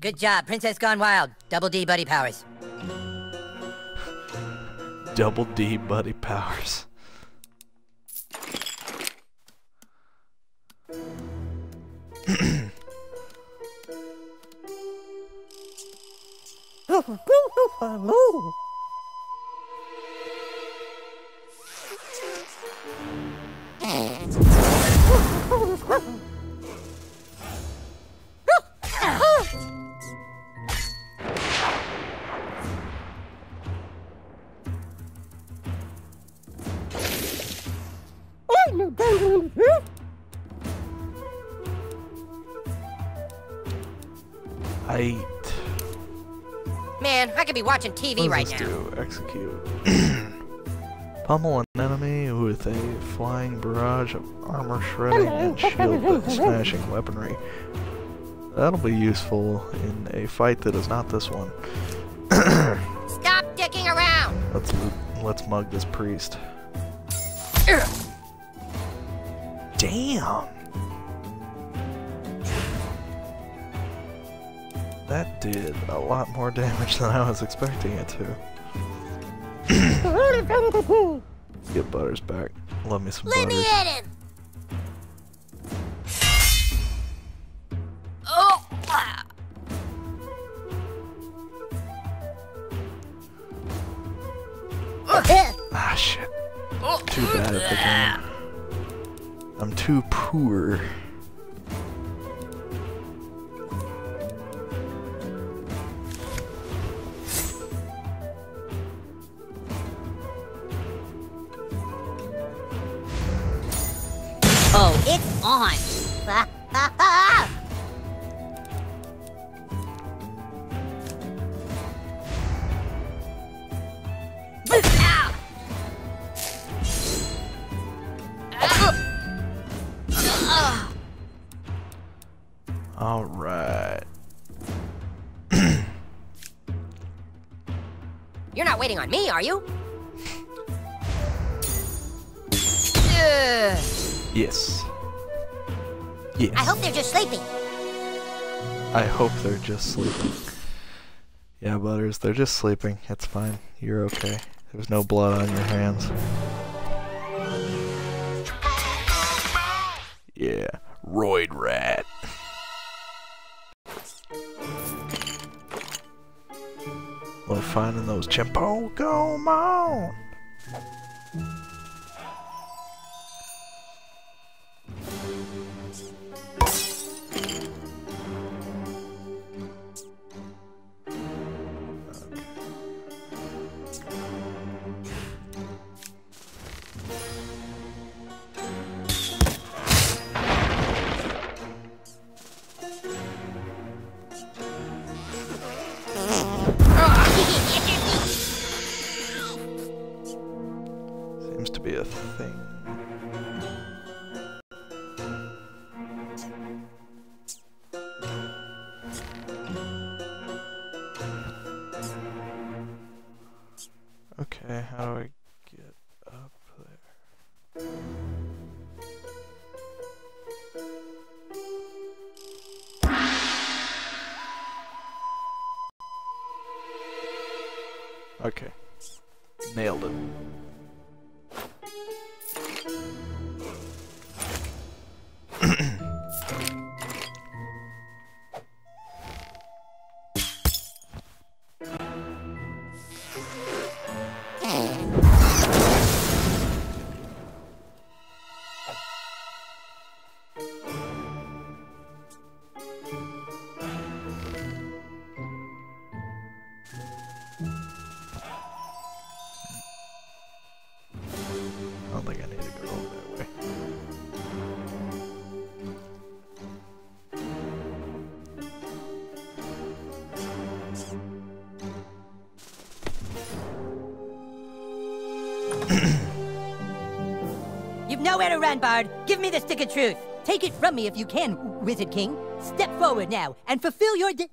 G: Good job, Princess Gone Wild. Double D buddy powers.
A: Double D buddy powers. Height.
F: Could be watching TV
A: What
F: right
A: does
F: now.
A: do? Execute. Pummel an enemy with a flying barrage of armor shredding and shield smashing weaponry. That'll be useful in a fight that is not this one.
F: Stop dicking around!
A: Let's let's mug this priest. Damn. That did a lot more damage than I was expecting it to. Get Butters back. Love me some
B: Let me
A: Butters.
B: at him.
F: Oh! ah.
A: Ah shit. Too bad at the game. I'm too poor.
B: Hope they're just sleeping.
A: Yeah, Butters, they're just sleeping. It's fine. You're okay. There's no blood on your hands. Yeah, Roid Rat. Well, finding those chimpo, go on. Okay. Nailed it.
G: Nowhere to run, Bard. Give me the stick of truth. Take it from me if you can, Wizard King. Step forward now and fulfill your de-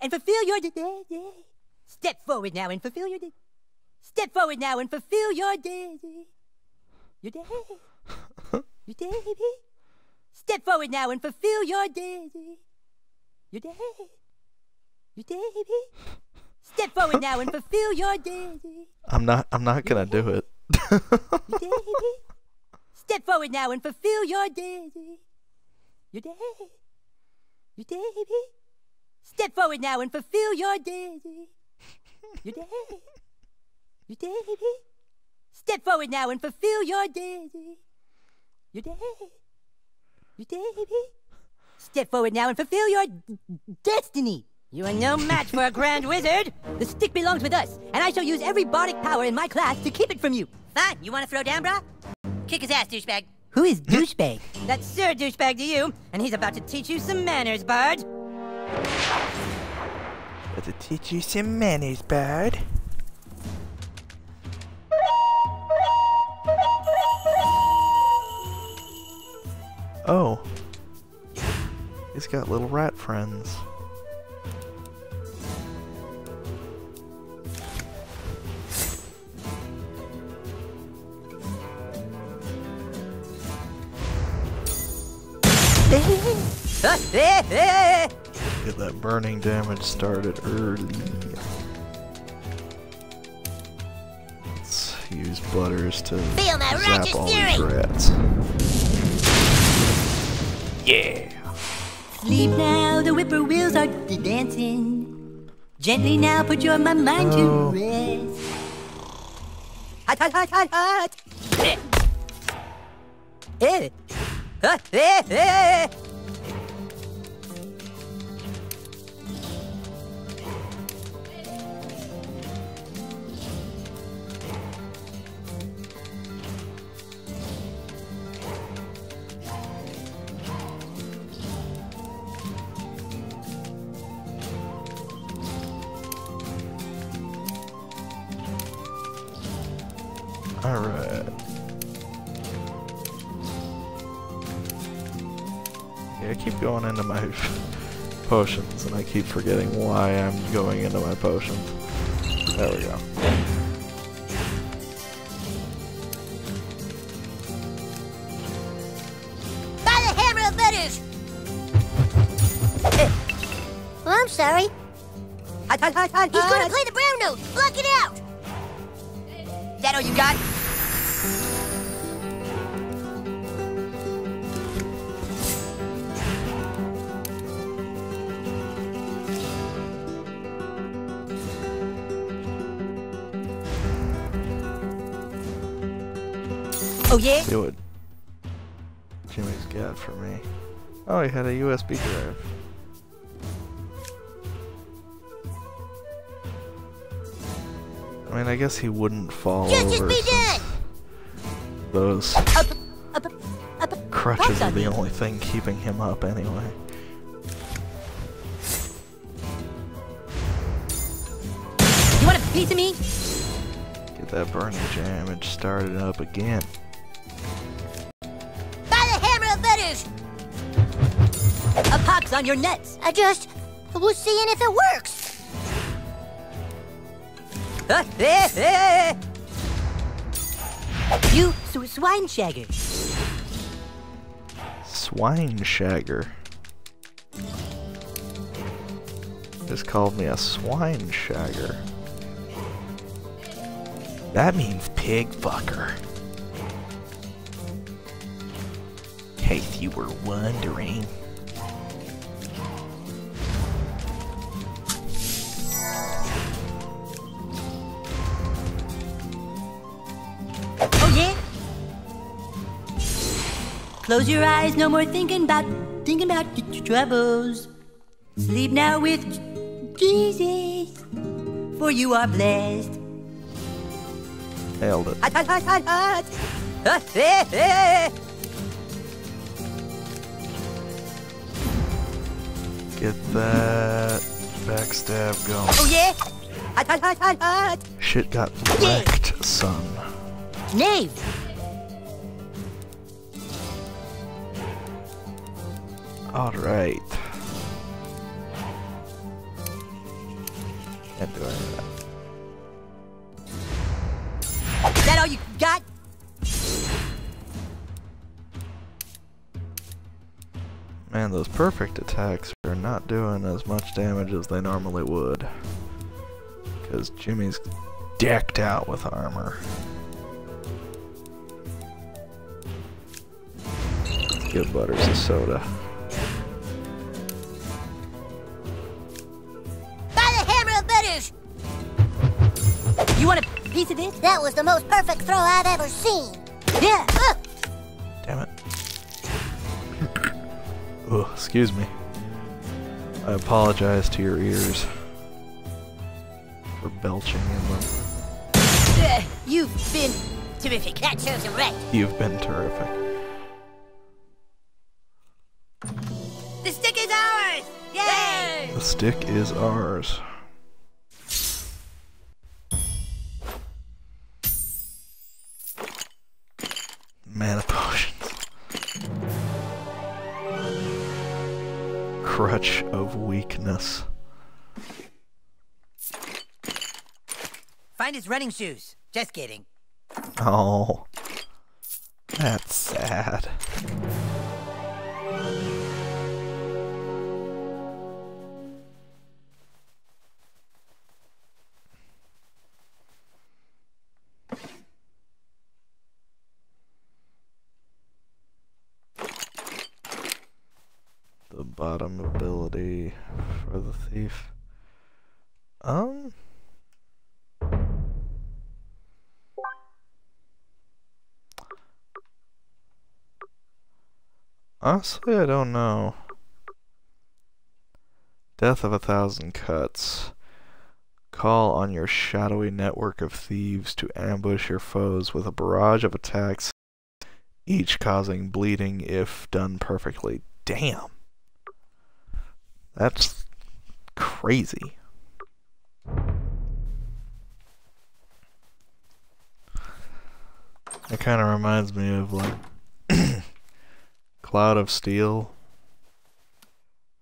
G: and fulfill your de- Step forward now and fulfill your de- Step forward now and fulfill your de- your day. your day. Step forward now and fulfill your day. Your day. Your day. Step forward now and fulfill your day.
A: I'm not I'm not gonna do it.
G: Step forward now and fulfill your day. Your day. Your day. Step forward now and fulfill your day. Your day. Your day. Step forward now and fulfill your. Your. Your. Step forward now and fulfill your destiny. You are no match for a grand wizard. The stick belongs with us, and I shall use every bardic power in my class to keep it from you.
F: Fine. You want to throw down, brah? Kick his ass, douchebag.
G: Who is douchebag? That's Sir Douchebag to you, and he's about to teach you some manners, Bard.
A: But to teach you some manners, bud. Oh. He's got little rat friends. Get that burning damage started early. Let's use butters to
B: Feel my
A: zap all
B: fury.
A: these rats. Yeah.
G: Sleep now, the whippoorwills are dancing. Gently now, put your my mind
A: Oh.
G: to rest. Hot, hot, hot, hot, hot. Eh. Huh, eh,
A: keep going into my potions and I keep forgetting why I'm going into my potions. There we go.
B: By the hammer of Vetters! Oh, eh. I'm sorry.
G: Hot, hot, hot, hot,
B: He's gonna play the brown note. Block it out.
G: That all you got?
A: See what Jimmy's got for me. Oh, he had a USB drive. I mean, I guess he wouldn't fall
B: Justice
A: over those
G: Up, up, up.
A: crutches are the only thing keeping him up anyway.
G: You want a piece of me?
A: Get that burning damage started up again.
G: On your nets.
B: I just was seeing if it works.
G: Huh, eh, eh. You sw- swine shagger.
A: Swine shagger. Just called me a swine shagger. That means pig fucker. In case you were wondering.
G: Close your eyes, no more thinking about thinking about your troubles. Sleep now with Jesus, for you are blessed.
A: Nailed it.
G: Hot, hot, hot, hot, hot.
A: Get that backstab going.
G: Oh yeah? Hot, hot, hot, hot, hot.
A: Shit got wrecked, son.
G: Knave.
A: Alright. Can't do any of that.
G: That all you got?
A: Man, those perfect attacks are not doing as much damage as they normally would. Because Jimmy's decked out with armor. Let's give Butters a soda.
G: You want a piece of this?
B: That was the most perfect throw I've ever seen.
G: Yeah.
B: Ugh.
A: Damn it. Ugh, excuse me. I apologize to your ears for belching in them.
G: Uh, You've been terrific.
B: That serves him right.
A: You've been terrific.
G: The stick is ours! Yay!
A: The stick is ours. Of weakness.
G: Find his running shoes. Just kidding.
A: Oh. That's sad. The bottom ability for the thief. Um. Honestly, I don't know. Death of a thousand cuts. Call on your shadowy network of thieves to ambush your foes with a barrage of attacks, each causing bleeding if done perfectly. Damn. That's crazy. It kind of reminds me of like Cloud of Steel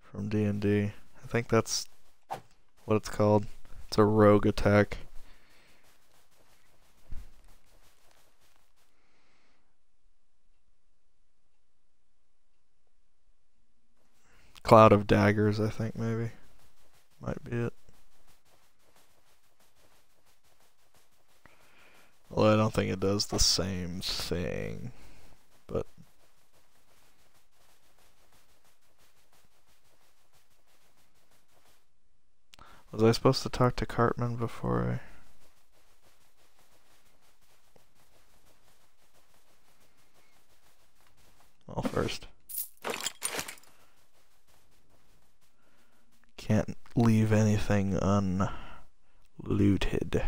A: from D&D. I think that's what it's called. It's a rogue attack. Cloud of Daggers, I think maybe. Might be it. Well, I don't think it does the same thing, but was I supposed to talk to Cartman before I? Well, first. Can't leave anything unlooted.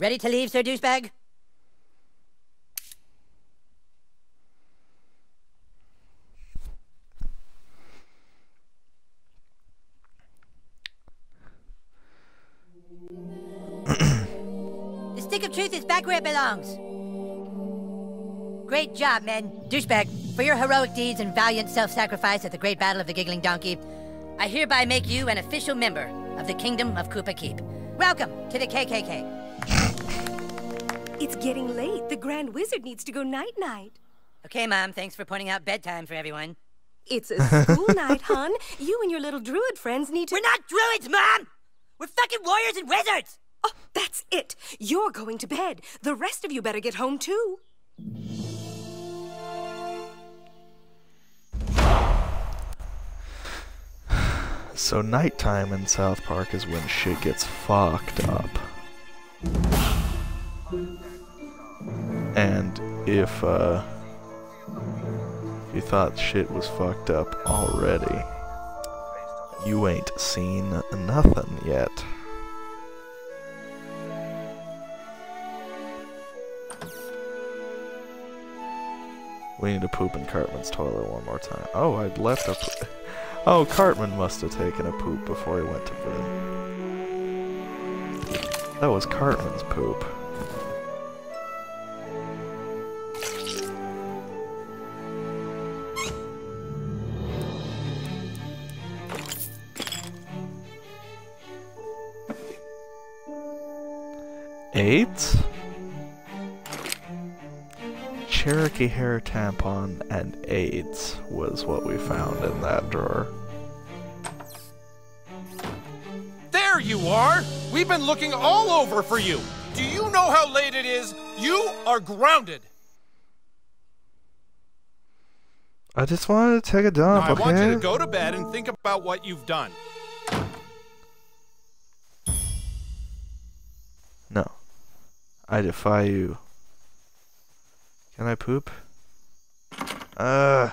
G: Ready to leave, Sir Douchebag? the stick of truth is back where it belongs. Great job, men. Douchebag, for your heroic deeds and valiant self-sacrifice at the Great Battle of the Giggling Donkey, I hereby make you an official member of the Kingdom of Kupa Keep. Welcome to the KKK.
I: It's getting late. The Grand Wizard needs to go night-night.
G: Okay, Mom, thanks for pointing out bedtime for everyone.
I: It's a school night, hon. You and your little druid friends need to...
G: We're not druids, Mom! We're fucking warriors and wizards!
I: Oh, that's it. You're going to bed. The rest of you better get home, too.
A: So nighttime in South Park is when shit gets fucked up. And if uh if you thought shit was fucked up already, you ain't seen nothing yet. We need to poop in Cartman's toilet one more time. Oh, I left a. Oh, Cartman must have taken a poop before he went to bed. That was Cartman's poop. Cherokee hair tampon and AIDS was what we found in that drawer.
C: There you are! We've been looking all over for you! Do you know how late it is? You are grounded!
A: I just wanted to take a
C: Now,
A: dump,
C: I want you
A: okay?
C: to go to bed and think about what you've done.
A: No. I defy you. Can I poop? Uh.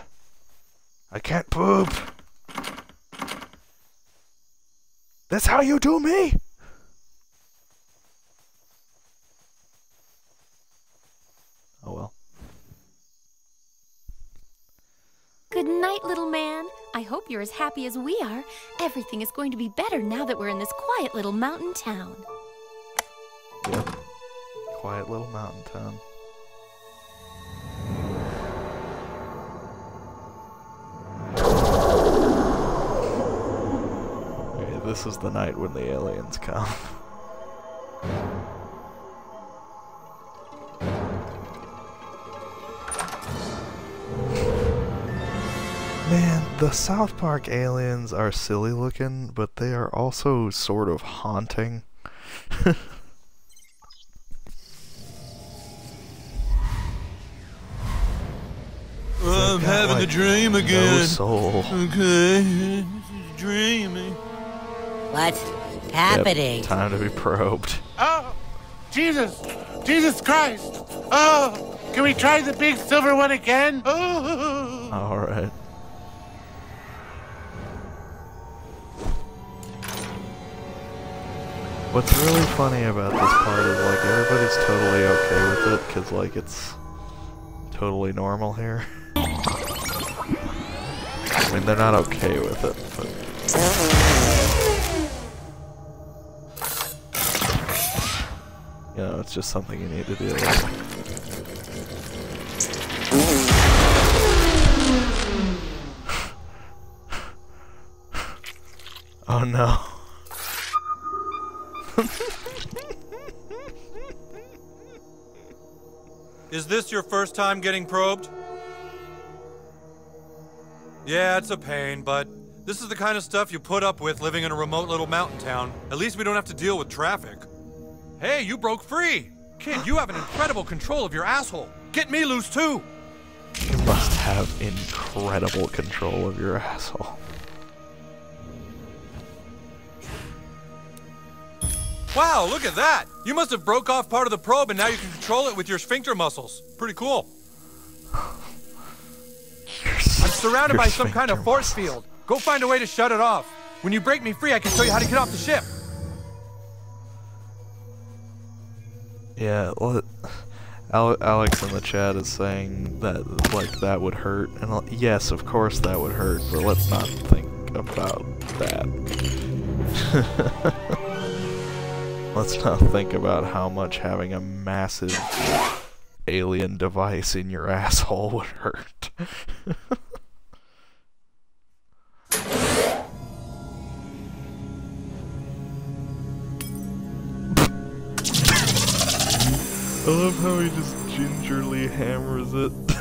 A: I can't poop. That's how you do me? Oh well.
J: Good night, little man. I hope you're as happy as we are. Everything is going to be better now that we're in this quiet little mountain town.
A: Yep. Quiet little mountain town. This is the night when the aliens come. Man, the South Park aliens are silly looking, but they are also sort of haunting.
D: I'm
A: got,
D: having
A: like,
D: the dream again.
A: no
D: again.
A: soul.
D: Okay, this is dreaming.
G: What? happening?
A: Yep, time to be probed.
K: Oh, Jesus! Jesus Christ! Oh, can we try the big silver one again? Oh.
A: Alright. What's really funny about this part is like everybody's totally okay with it because like it's totally normal here. I mean they're not okay with it, but it's just something you need to deal with. oh no.
D: Is this your first time getting probed? Yeah, it's a pain, but this is the kind of stuff you put up with living in a remote little mountain town. At least we don't have to deal with traffic. Hey, you broke free! Kid, you have an incredible control of your asshole. Get me loose too!
A: You must have incredible control of your asshole.
D: Wow, look at that! You must have broke off part of the probe and now you can control it with your sphincter muscles. Pretty cool. I'm surrounded by some kind of force field. Go find a way to shut it off. When you break me free, I can show you how to get off the ship.
A: Yeah, Alex in the chat is saying that, like, that would hurt. And yes, of course that would hurt, but let's not think about that. let's not think about how much having a massive alien device in your asshole would hurt. how he just gingerly hammers it.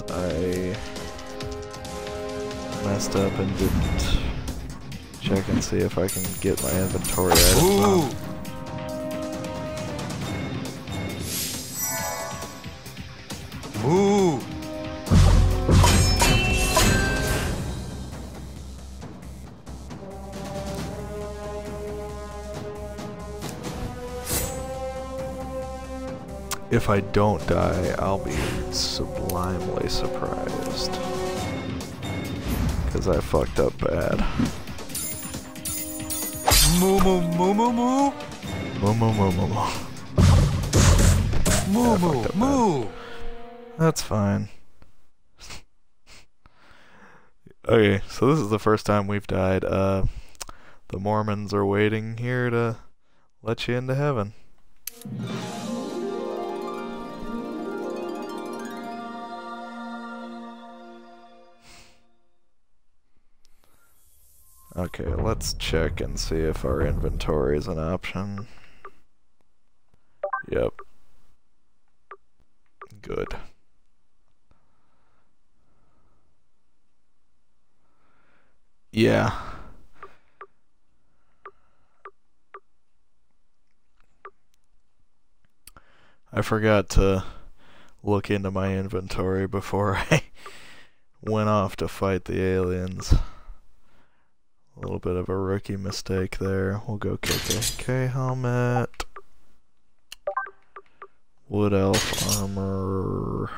A: because I messed up and didn't check and see if I can get my inventory
D: Ooh.
A: If I don't die, I'll be sublimely surprised. Because I fucked up bad.
D: Moo moo moo moo moo!
A: Moo moo moo moo moo.
D: Moo moo moo!
A: That's fine. okay, so this is the first time we've died. Uh, the Mormons are waiting here to let you into heaven. Okay, let's check and see if our inventory is an option. Yep. Good. Yeah. I forgot to look into my inventory before I went off to fight the aliens. A little bit of a rookie mistake there. We'll go KKK helmet. Wood elf armor.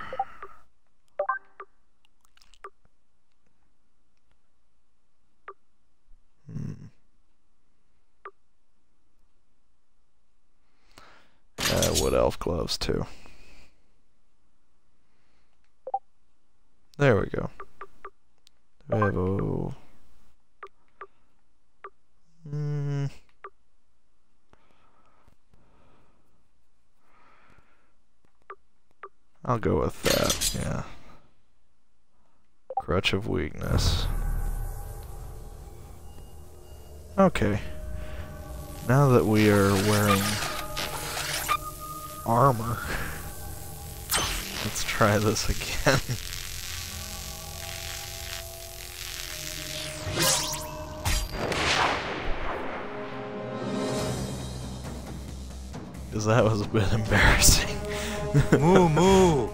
A: Hmm. Uh, wood elf gloves too. There we go. We have a Mm. I'll go with that, yeah. Crutch of weakness. Okay. Now that we are wearing armor, let's try this again. Because that was a bit embarrassing.
D: moo moo!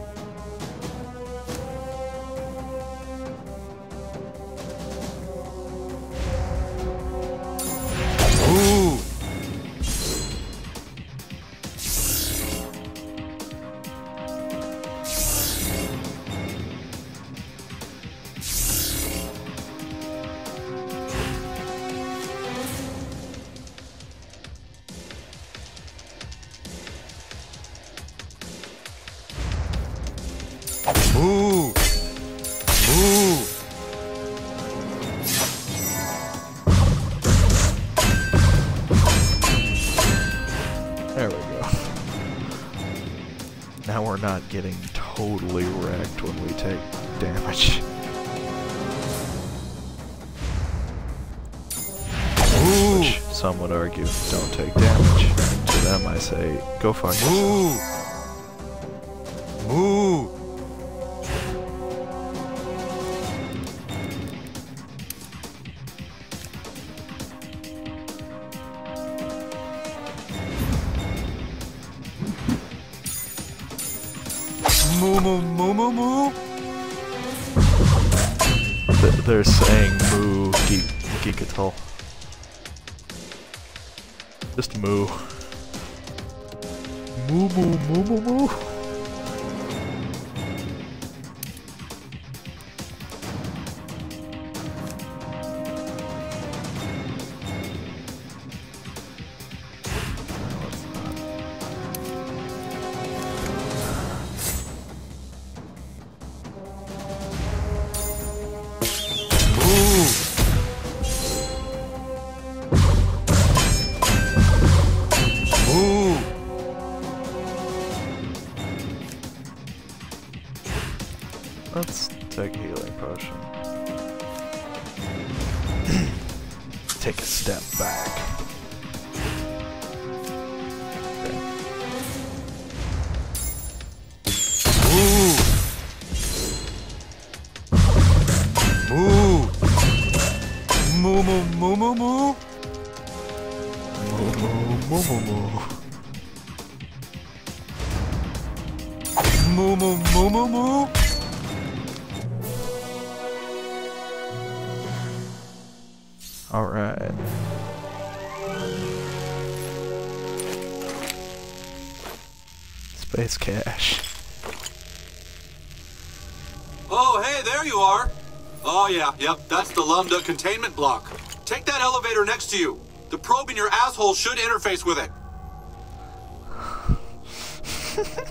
L: The containment block. Take that elevator next to you. The probe in your asshole should interface with it.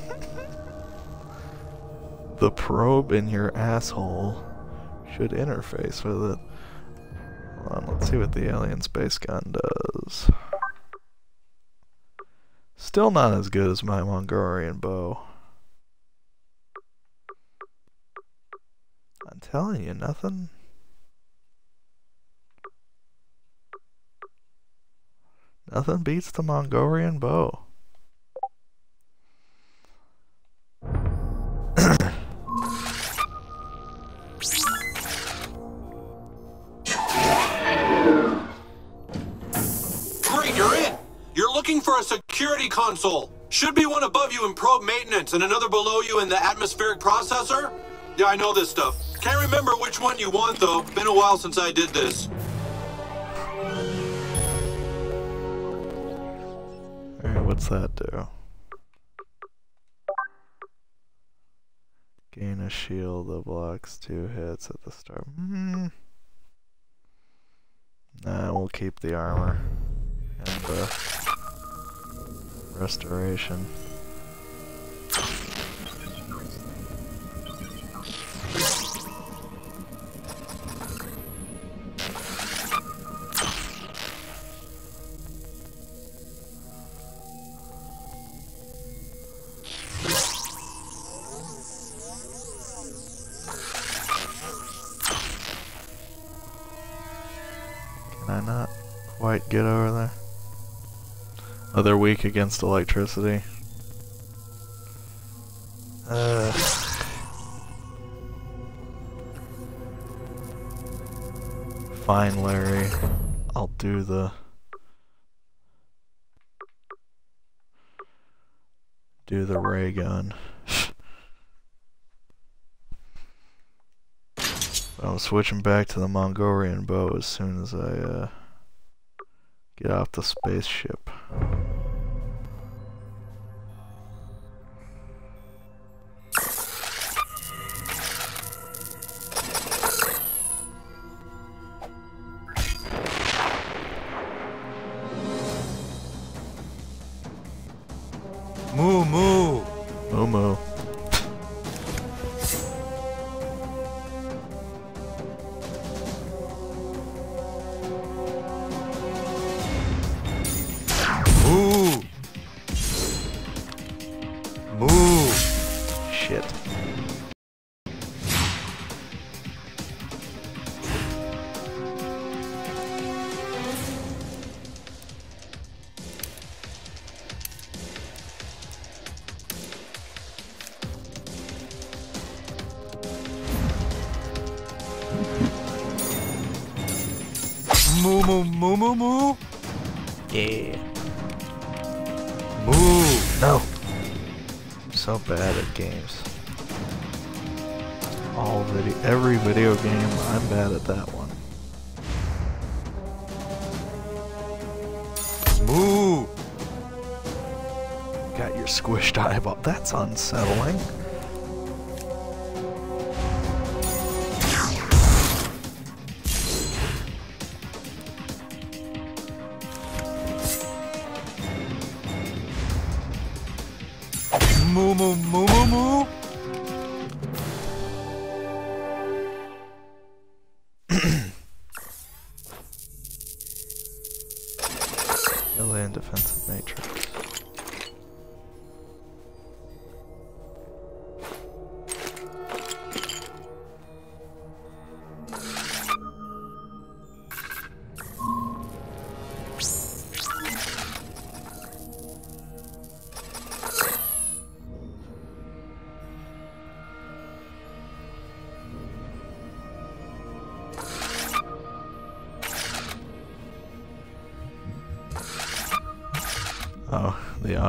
A: The probe in your asshole should interface with it. Hold on, let's see what the alien space gun does. Still not as good as my Mongolian bow. I'm telling you, nothing. Nothing beats the Mongolian bow.
L: Great, you're in. You're looking for a security console. Should be one above you in probe maintenance and another below you in the atmospheric processor. Yeah, I know this stuff. Can't remember which one you want, though. Been a while since I did this.
A: What's that do? Gain a shield that blocks two hits at the start. Hmm. Nah, we'll keep the armor and the restoration. Get over there? Oh, they're weak against electricity. Uh. Fine, Larry. I'll do the... Do the ray gun. I'm switching back to the Mongolian bow as soon as I uh, get off the spaceship. Unsettling.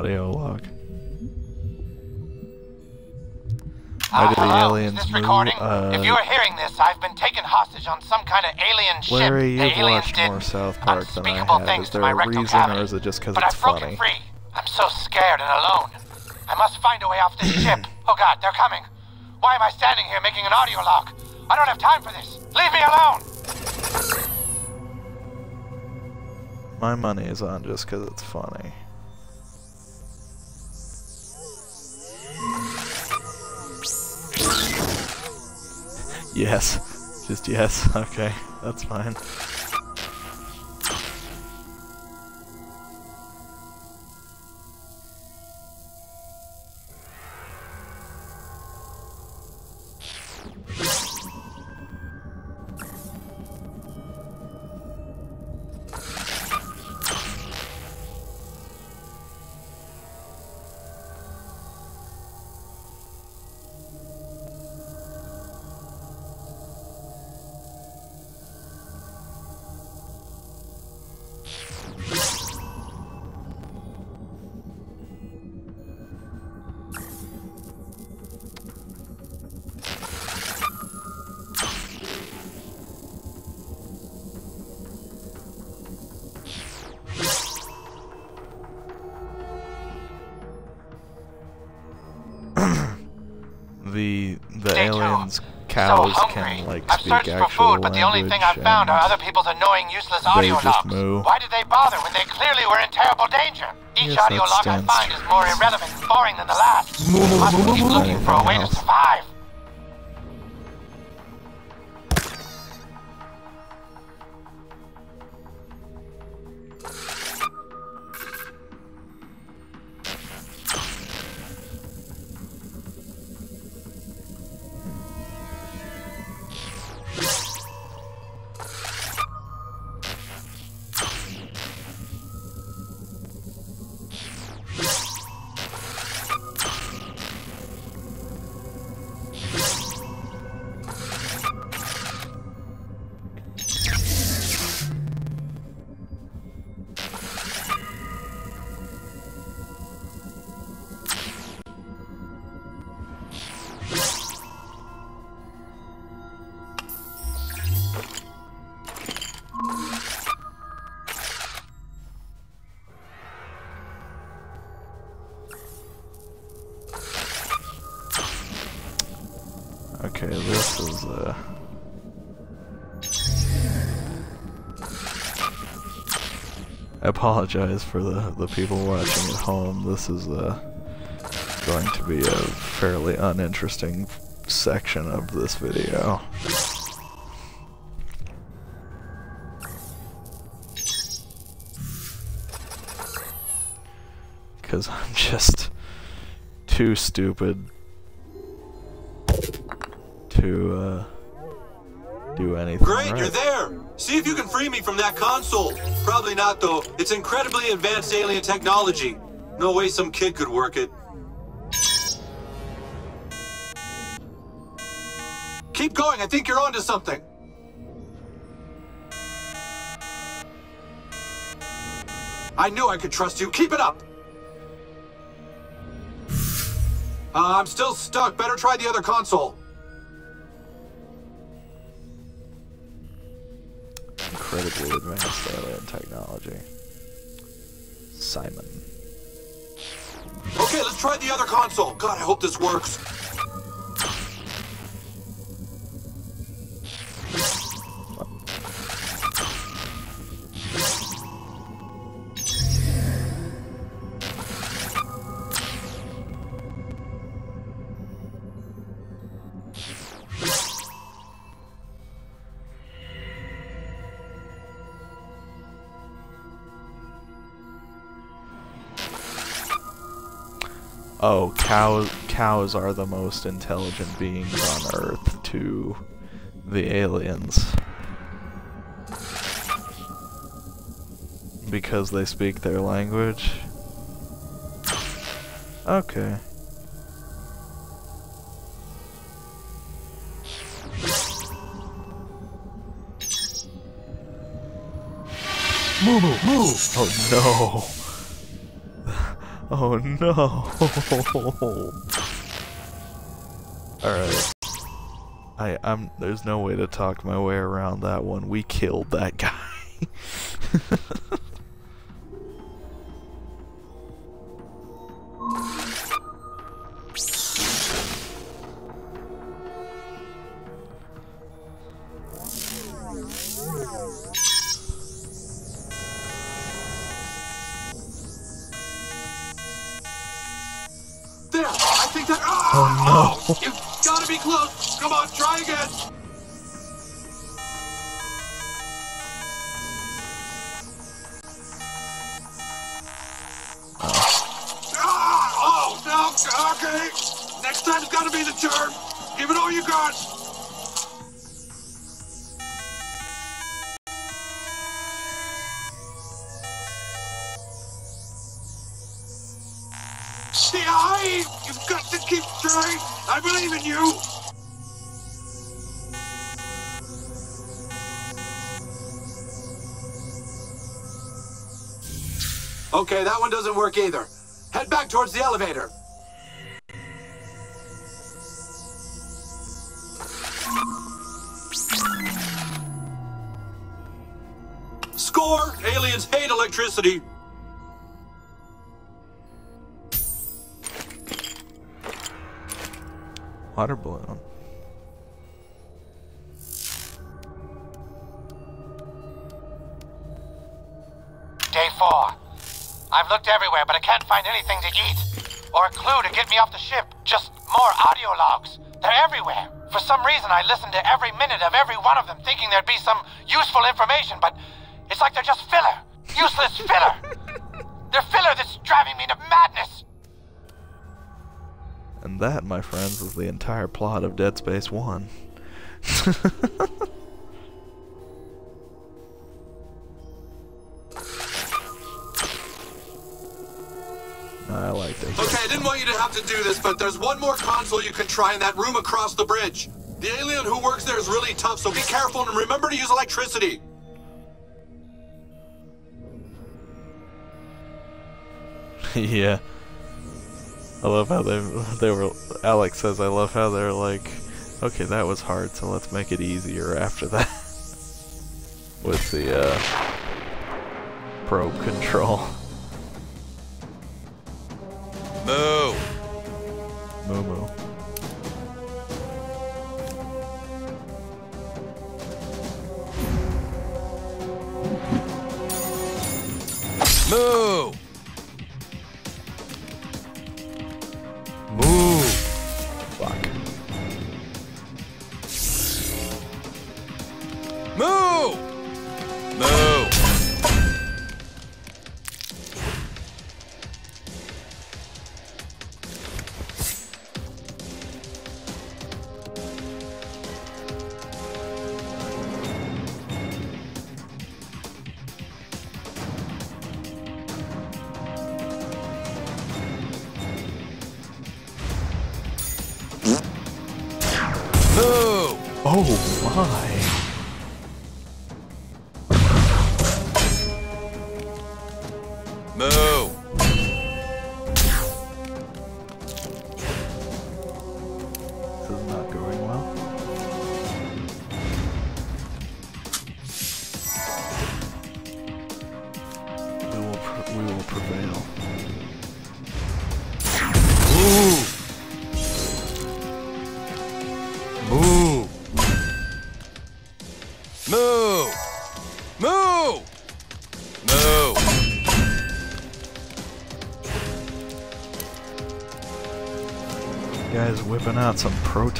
A: Audio log. Why do the aliens move? Uh,
M: if you are hearing this, I've been taken hostage on some kind of alien ship.
A: Larry, you've watched
M: did
A: more South Park than I have. Is there a reason,
M: cavity.
A: or is it just because
M: but
A: it's
M: I've broken
A: funny?
M: free. I'm so scared and alone. I must find a way off this ship. Oh God, they're coming. Why am I standing here making an audio log? I don't have time for this. Leave me alone.
A: My money is on just because it's funny. Yes. Just yes. Okay. That's fine.
M: But the only thing I've found are other people's annoying, useless audio logs.
A: moo.
M: Why did they bother when they clearly were in terrible danger? Each
A: Yes,
M: audio log I find is more irrelevant and boring than the last. Must keep looking for a way to
A: apologize for the the people watching at home. This is uh going to be a fairly uninteresting section of this video. Because I'm just too stupid
L: Great,
A: right.
L: you're there. See if you can free me from that console. Probably not, though. It's incredibly advanced alien technology. No way some kid could work it. Keep going. I think you're onto something. I knew I could trust you. Keep it up. Uh, I'm still stuck. Better try the other console.
A: Incredibly advanced alien technology. Simon.
L: Okay, let's try the other console. God, I hope this works.
A: Oh, cows cows are the most intelligent beings on Earth to the aliens. Because they speak their language. Okay.
N: Moo moo moo.
A: Oh no. Oh no. Alright. I I'm there's no way to talk my way around that one. We killed that guy.
L: either. Head back towards the elevator. Score! Aliens hate electricity.
A: Water balloon.
M: Day four. I've looked everywhere, but I can't find anything to eat. Or a clue to get me off the ship. Just more audio logs. They're everywhere. For some reason, I listen to every minute of every one of them, thinking there'd be some useful information, but it's like they're just filler. Useless filler. they're filler that's driving me to madness.
A: And that, my friends, is the entire plot of Dead Space 1. I liked it.
L: Okay, I didn't want you to have to do this, but there's one more console you can try in that room across the bridge. The alien who works there is really tough, so be careful and remember to use electricity.
A: yeah. I love how they they were. Alex says, "I love how they're like, okay, that was hard, so let's make it easier after that." With the uh, probe control.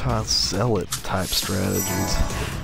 A: Protoss Zealot type strategies.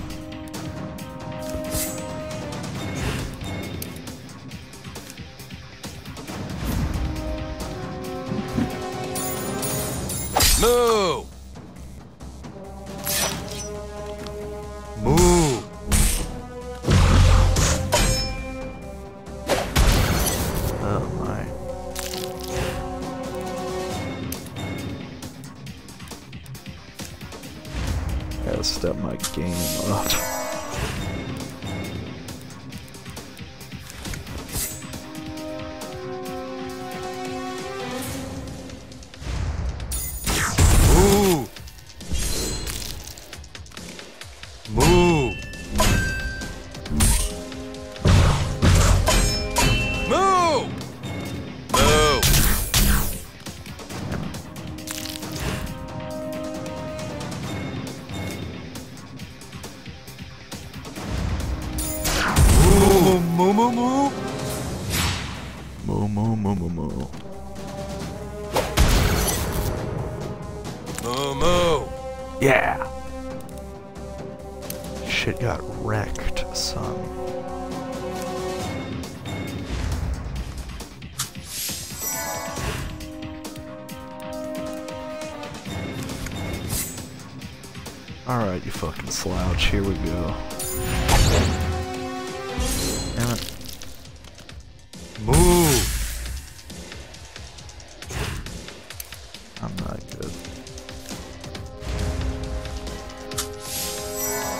A: I'm not good.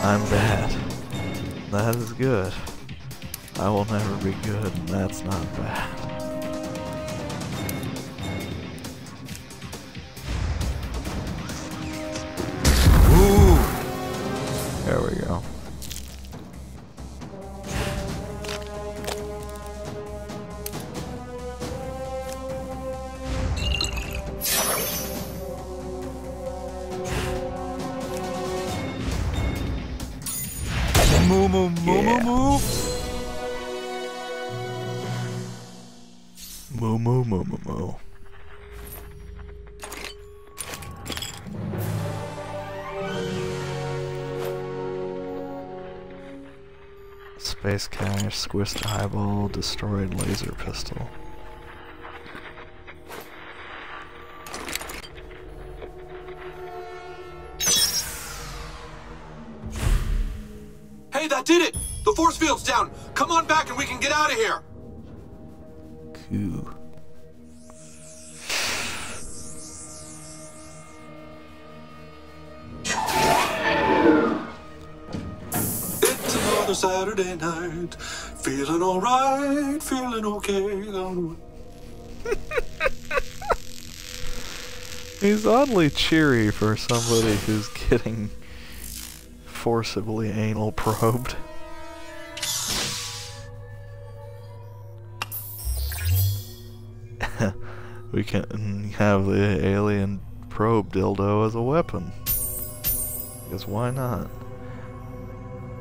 A: I'm bad. That is good. I will never be good, and that's not bad. Squished eyeball, destroyed laser pistol. He's oddly cheery for somebody who's getting forcibly anal probed. we can have the alien probe dildo as a weapon. Because why not?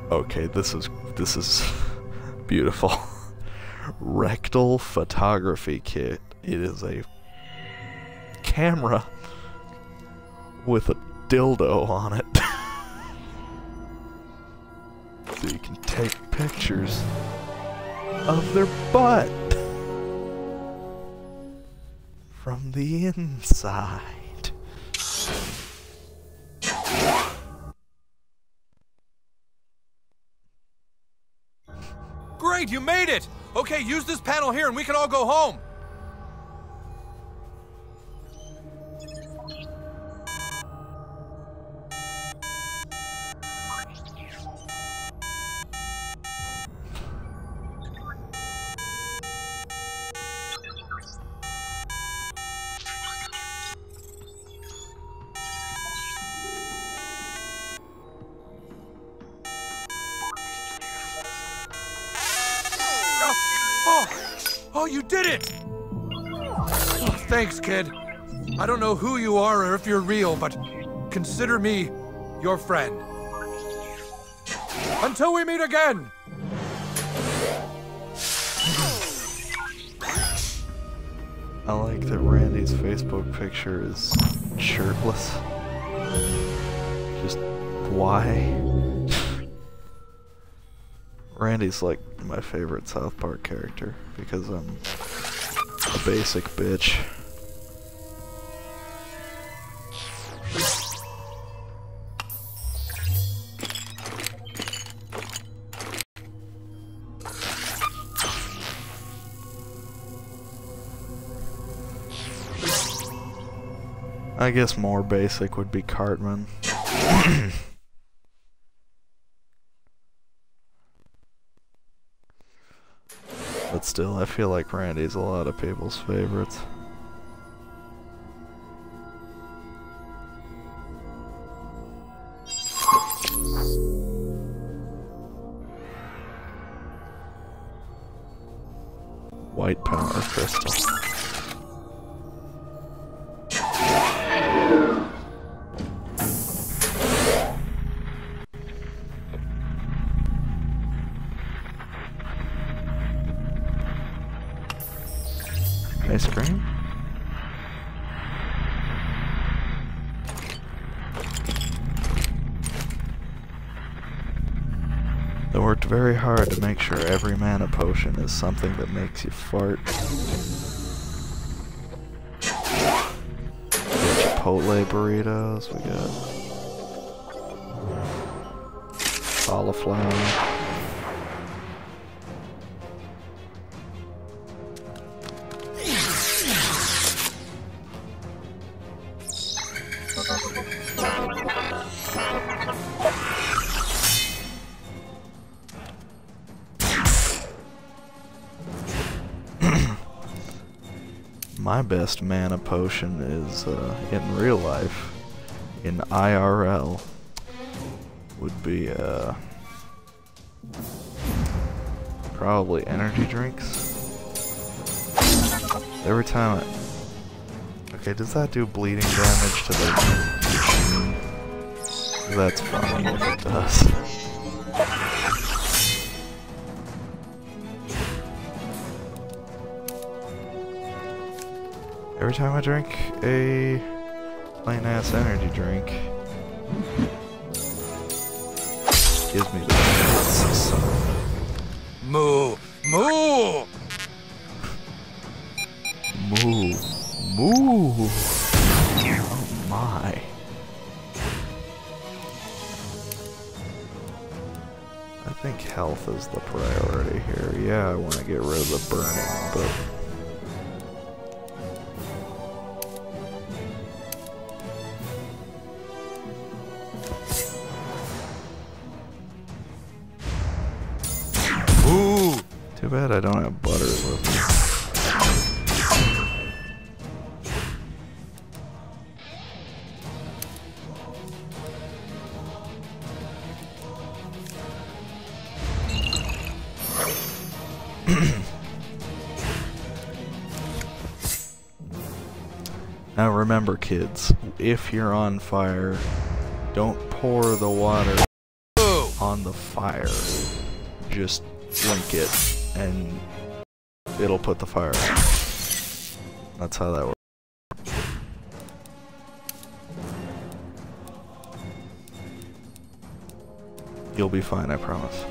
A: Okay, this is this is beautiful. rectal photography kit. It is a camera with a dildo on it. so you can take pictures of their butt from the inside.
C: Great, you made it! Okay, use this panel here and we can all go home. I don't know who you are or if you're real, but consider me your friend. Until we meet again!
A: I like that Randy's Facebook picture is shirtless. Just why? Randy's like my favorite South Park character because I'm a basic bitch. I guess more basic would be Cartman. but still, I feel like Randy's a lot of people's favorites. White is something that makes you fart. Chipotle burritos, we got cauliflower. Best mana potion is uh, in real life, in IRL, would be uh, probably energy drinks. Every time I... Okay, does that do bleeding damage to the? That's fine if it does. Every time I drink a plain ass energy drink, gives me the so
C: Moo! Moo!
A: Moo. Moo. Oh my. I think health is the priority here. Yeah, I want to get rid of the burning, but... remember kids, if you're on fire, don't pour the water on the fire. Just drink it and it'll put the fire out. That's how that works. You'll be fine, I promise.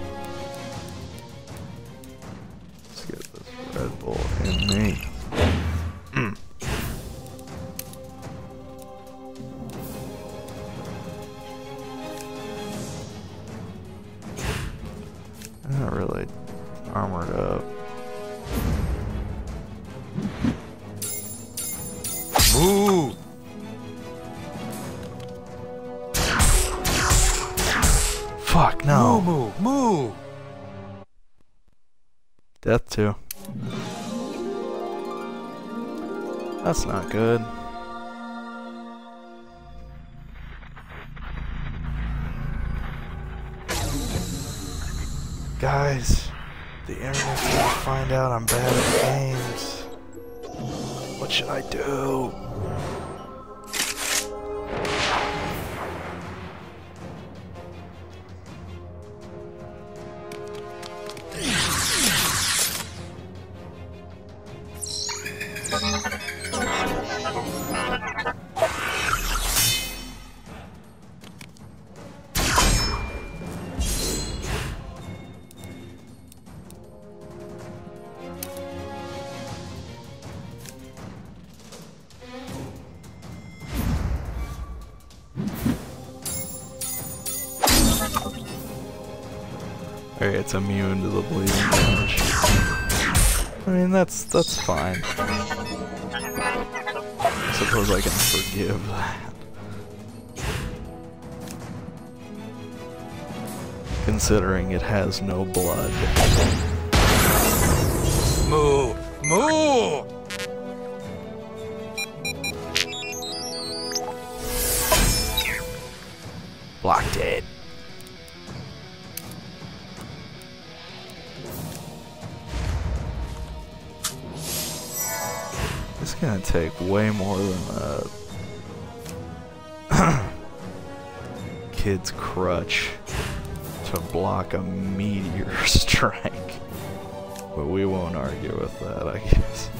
A: Fuck, no.
C: Move, move, move!
A: Death too. That's not good. Guys, the internet's gonna find out I'm bad at games. What should I do? Immune to the bleeding damage. I mean, that's that's fine. I suppose I can forgive that. Considering it has no blood.
C: Move! Move!
A: Way more than uh, a kid's crutch to block a meteor strike. But we won't argue with that, I guess.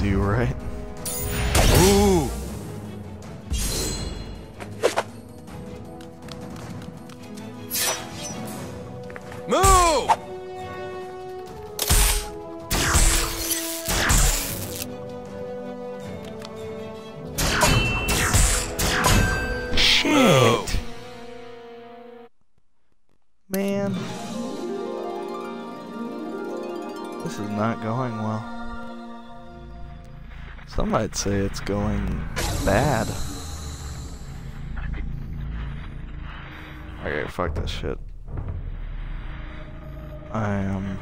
A: Heals you, right? Might say it's going bad. Okay, fuck this shit. I am...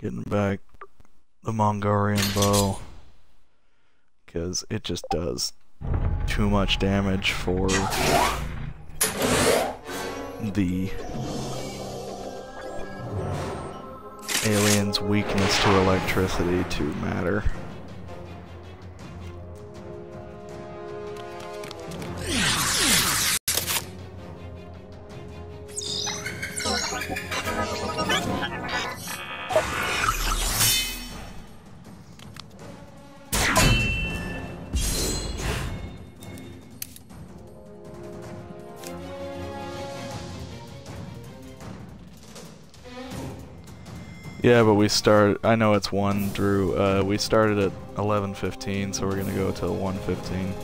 A: Getting back the Mongolian bow. Because it just does too much damage for the alien's weakness to electricity to matter. We start. I know it's one, Drew. Uh, we started at 11:15, so we're gonna go till 1:15.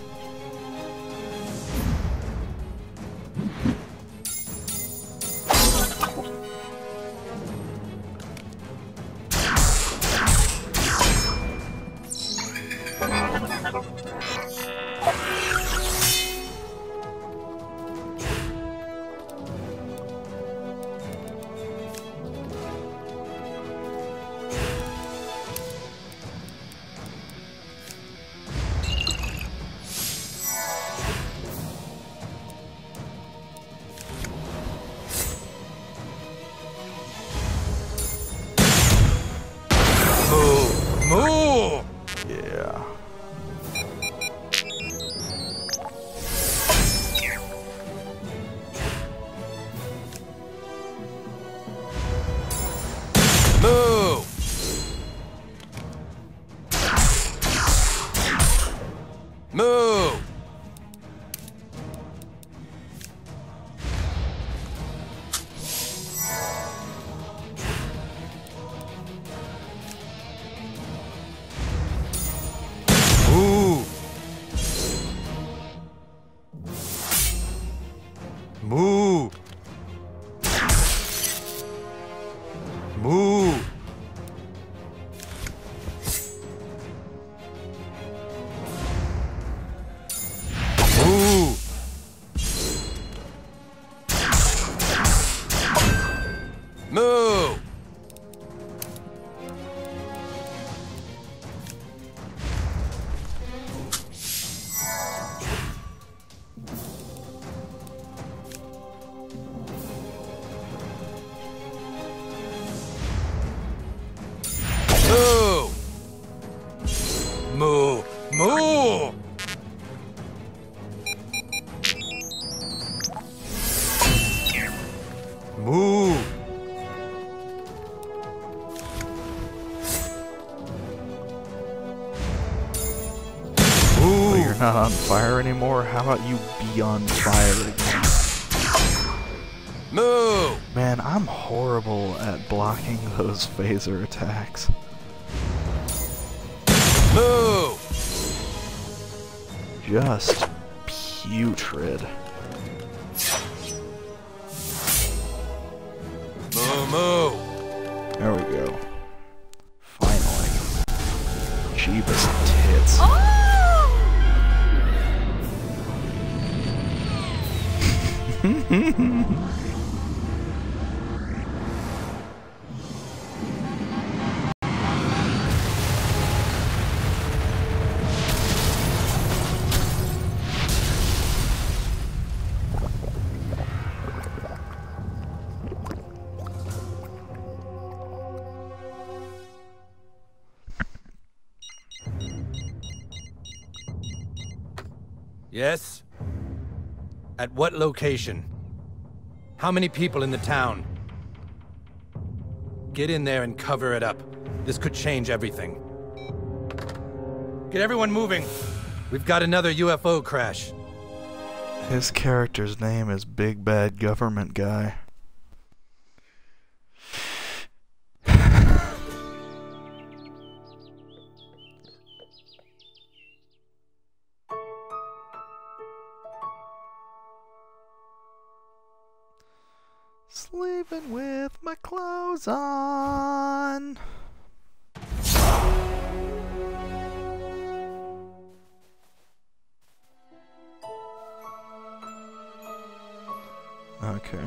A: taser.
C: Yes? At what location? How many people in the town? Get in there and cover it up. This could change everything. Get everyone moving. We've got another UFO crash.
A: His character's name is Big Bad Government Guy. With my clothes on. Okay.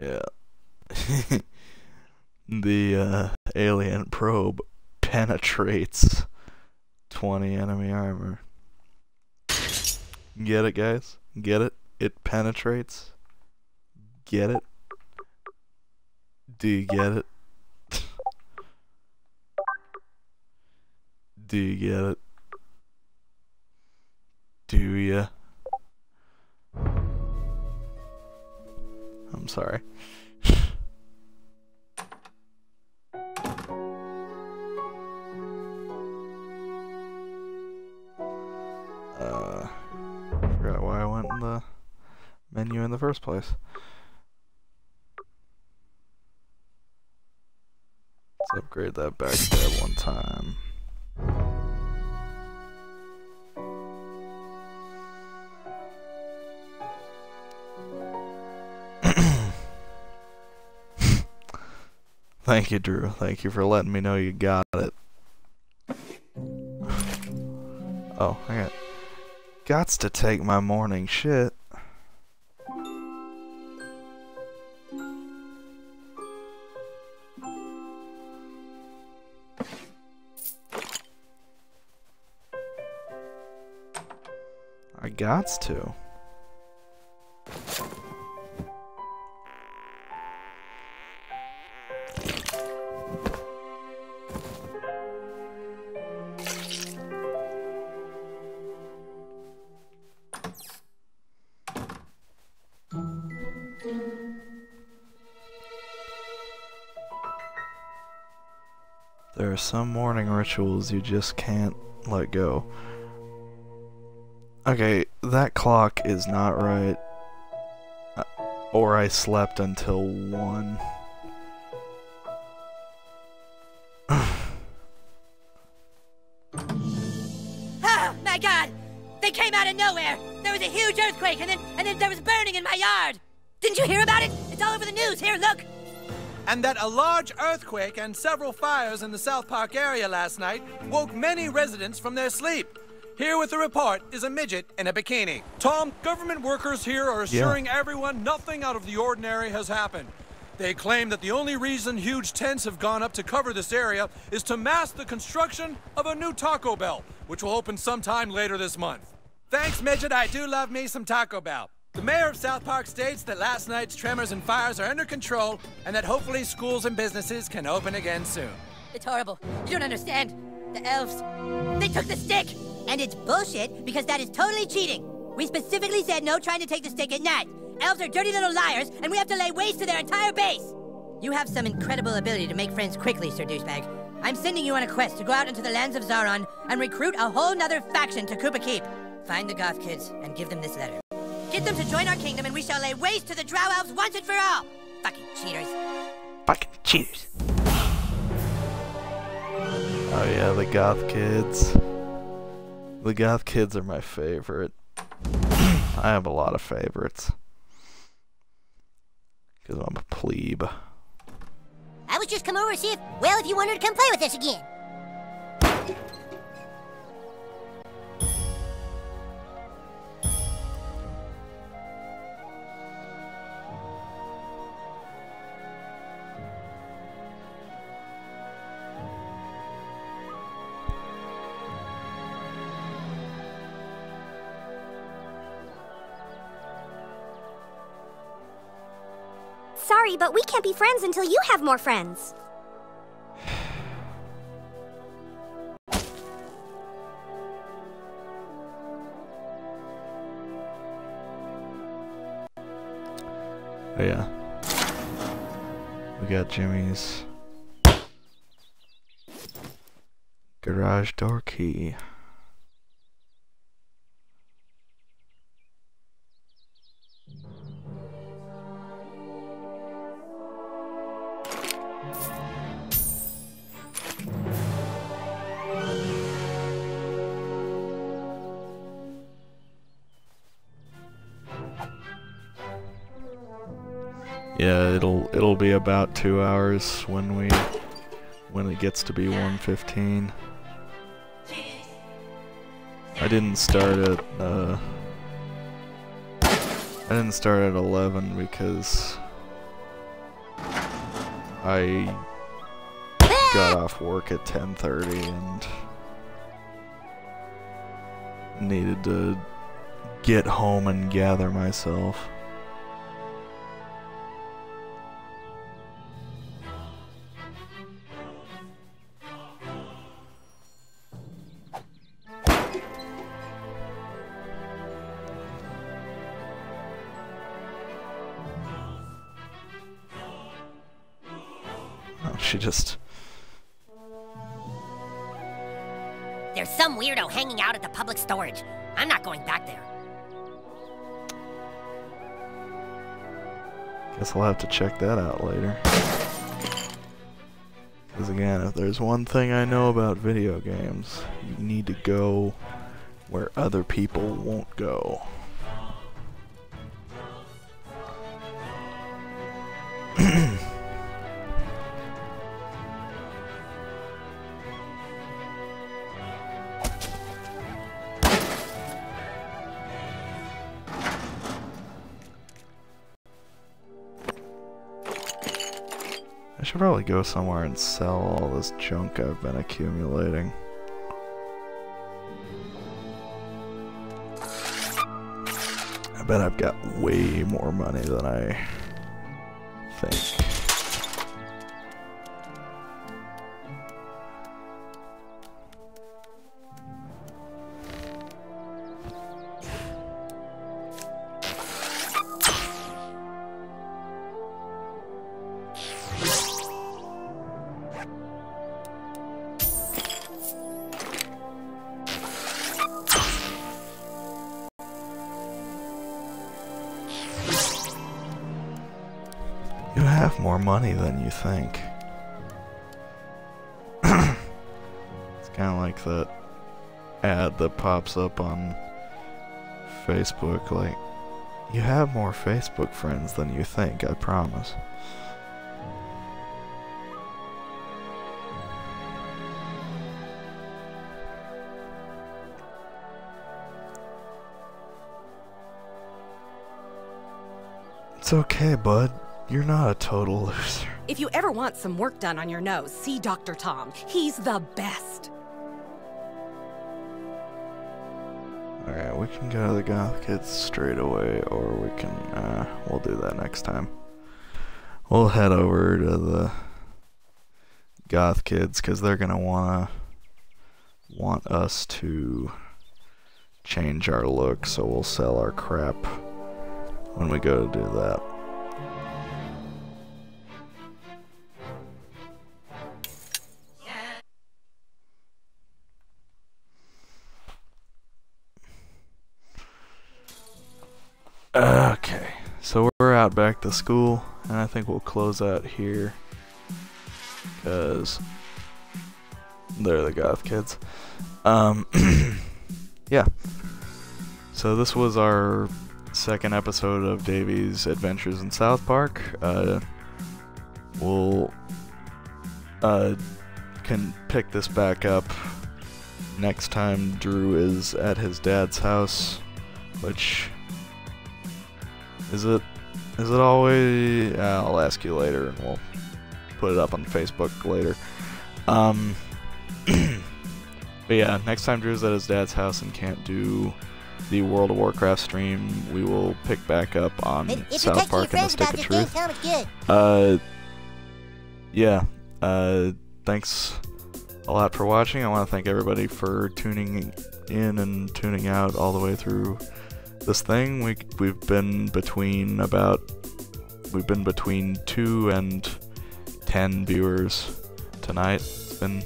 A: Yeah. the uh, alien probe penetrates 20 enemy armor. Get it, guys? Get it? It penetrates? Get it? Do you get it? Do you get it? Do ya? I'm sorry. uh, first place. Let's upgrade that backstab one time. Thank you, Drew. Thank you for letting me know you got it. Oh, I got... Gots to take my morning shit. Gots to. There are some morning rituals you just can't let go. Okay, that clock is not right. Uh, or I slept until 1.
G: Oh my god! They came out of nowhere! There was a huge earthquake and then and then there was burning in my yard! Didn't you hear about it? It's all over the news. Here, look!
D: And that a large earthquake and several fires in the South Park area last night woke many residents from their sleep. Here with the report is a midget in a bikini.
O: Tom, government workers here are assuring everyone nothing out of the ordinary has happened. They claim that the only reason huge tents have gone up to cover this area is to mask the construction of a new Taco Bell, which will open sometime later this month.
D: Thanks, Midget. I do love me some Taco Bell. The mayor of South Park states that last night's tremors and fires are under control and that hopefully schools and businesses can open again soon.
G: It's horrible. You don't understand. The elves, they took the stick! And it's bullshit because that is totally cheating. We specifically said no trying to take the stick at night. Elves are dirty little liars, and we have to lay waste to their entire base. You have some incredible ability to make friends quickly, Sir Douchebag. I'm sending you on a quest to go out into the lands of Zaron and recruit a whole nother faction to Kupa Keep. Find the goth kids and give them this letter. Get them to join our kingdom and we shall lay waste to the drow elves once and for all. Fucking cheaters.
A: Fucking cheaters. Oh yeah, the goth kids. The goth kids are my favorite. I have a lot of favorites. Because I'm a plebe.
F: I was just come over to see if, well, if you wanted to come play with us again.
P: Sorry, but we can't be friends until you have more friends.
A: Oh yeah. We got Jimmy's garage door key. Yeah, it'll it'll be about two hours when we when it gets to be 115. I didn't start at uh I didn't start at 11 because I got off work at 10:30 and needed to get home and gather myself. She just
F: There's some weirdo hanging out at the public storage. I'm not going back there.
A: Guess I'll have to check that out later. Because again, if there's one thing I know about video games, you need to go where other people won't go. I should probably go somewhere and sell all this junk I've been accumulating. I bet I've got way more money than I think. Pops up on Facebook. Like, you have more Facebook friends than you think, I promise. It's okay, bud. You're not a total loser.
I: If you ever want some work done on your nose, see Dr. Tom. He's the best.
A: Can go to the goth kids straight away, or we can, uh, we'll do that next time. We'll head over to the goth kids, because they're gonna wanna, want us to change our look, so we'll sell our crap when we go to do that. Back to school, and I think we'll close out here. Because they're the goth kids. Um, yeah. So this was our second episode of Davey's Adventures in South Park. Uh, we'll uh, can pick this back up next time Drew is at his dad's house, which is it is it always uh, I'll ask you later and we'll put it up on Facebook later. Um but yeah, next time Drew's at his dad's house and can't do the World of Warcraft stream, we will pick back up on
B: If, if
A: South Park and the Stick of
B: game,
A: Truth.
B: them.
A: Uh, yeah. Uh, thanks a lot for watching. I want to thank everybody for tuning in and tuning out all the way through this thing. We we've been between about we've been between two and ten viewers tonight. It's been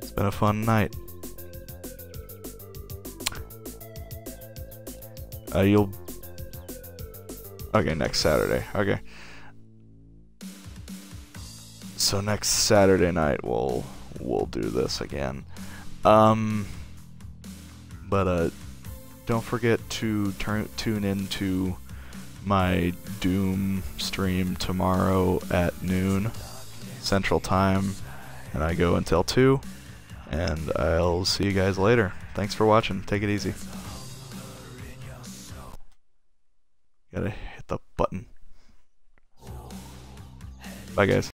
A: it's been a fun night. Uh, you'll okay next Saturday. Okay. So next Saturday night we'll we'll do this again. Um but uh don't forget to turn tune into my Doom stream tomorrow at noon Central Time and I go until 2 and I'll see you guys later. Thanks for watching. Take it easy. Gotta hit the button. Bye guys.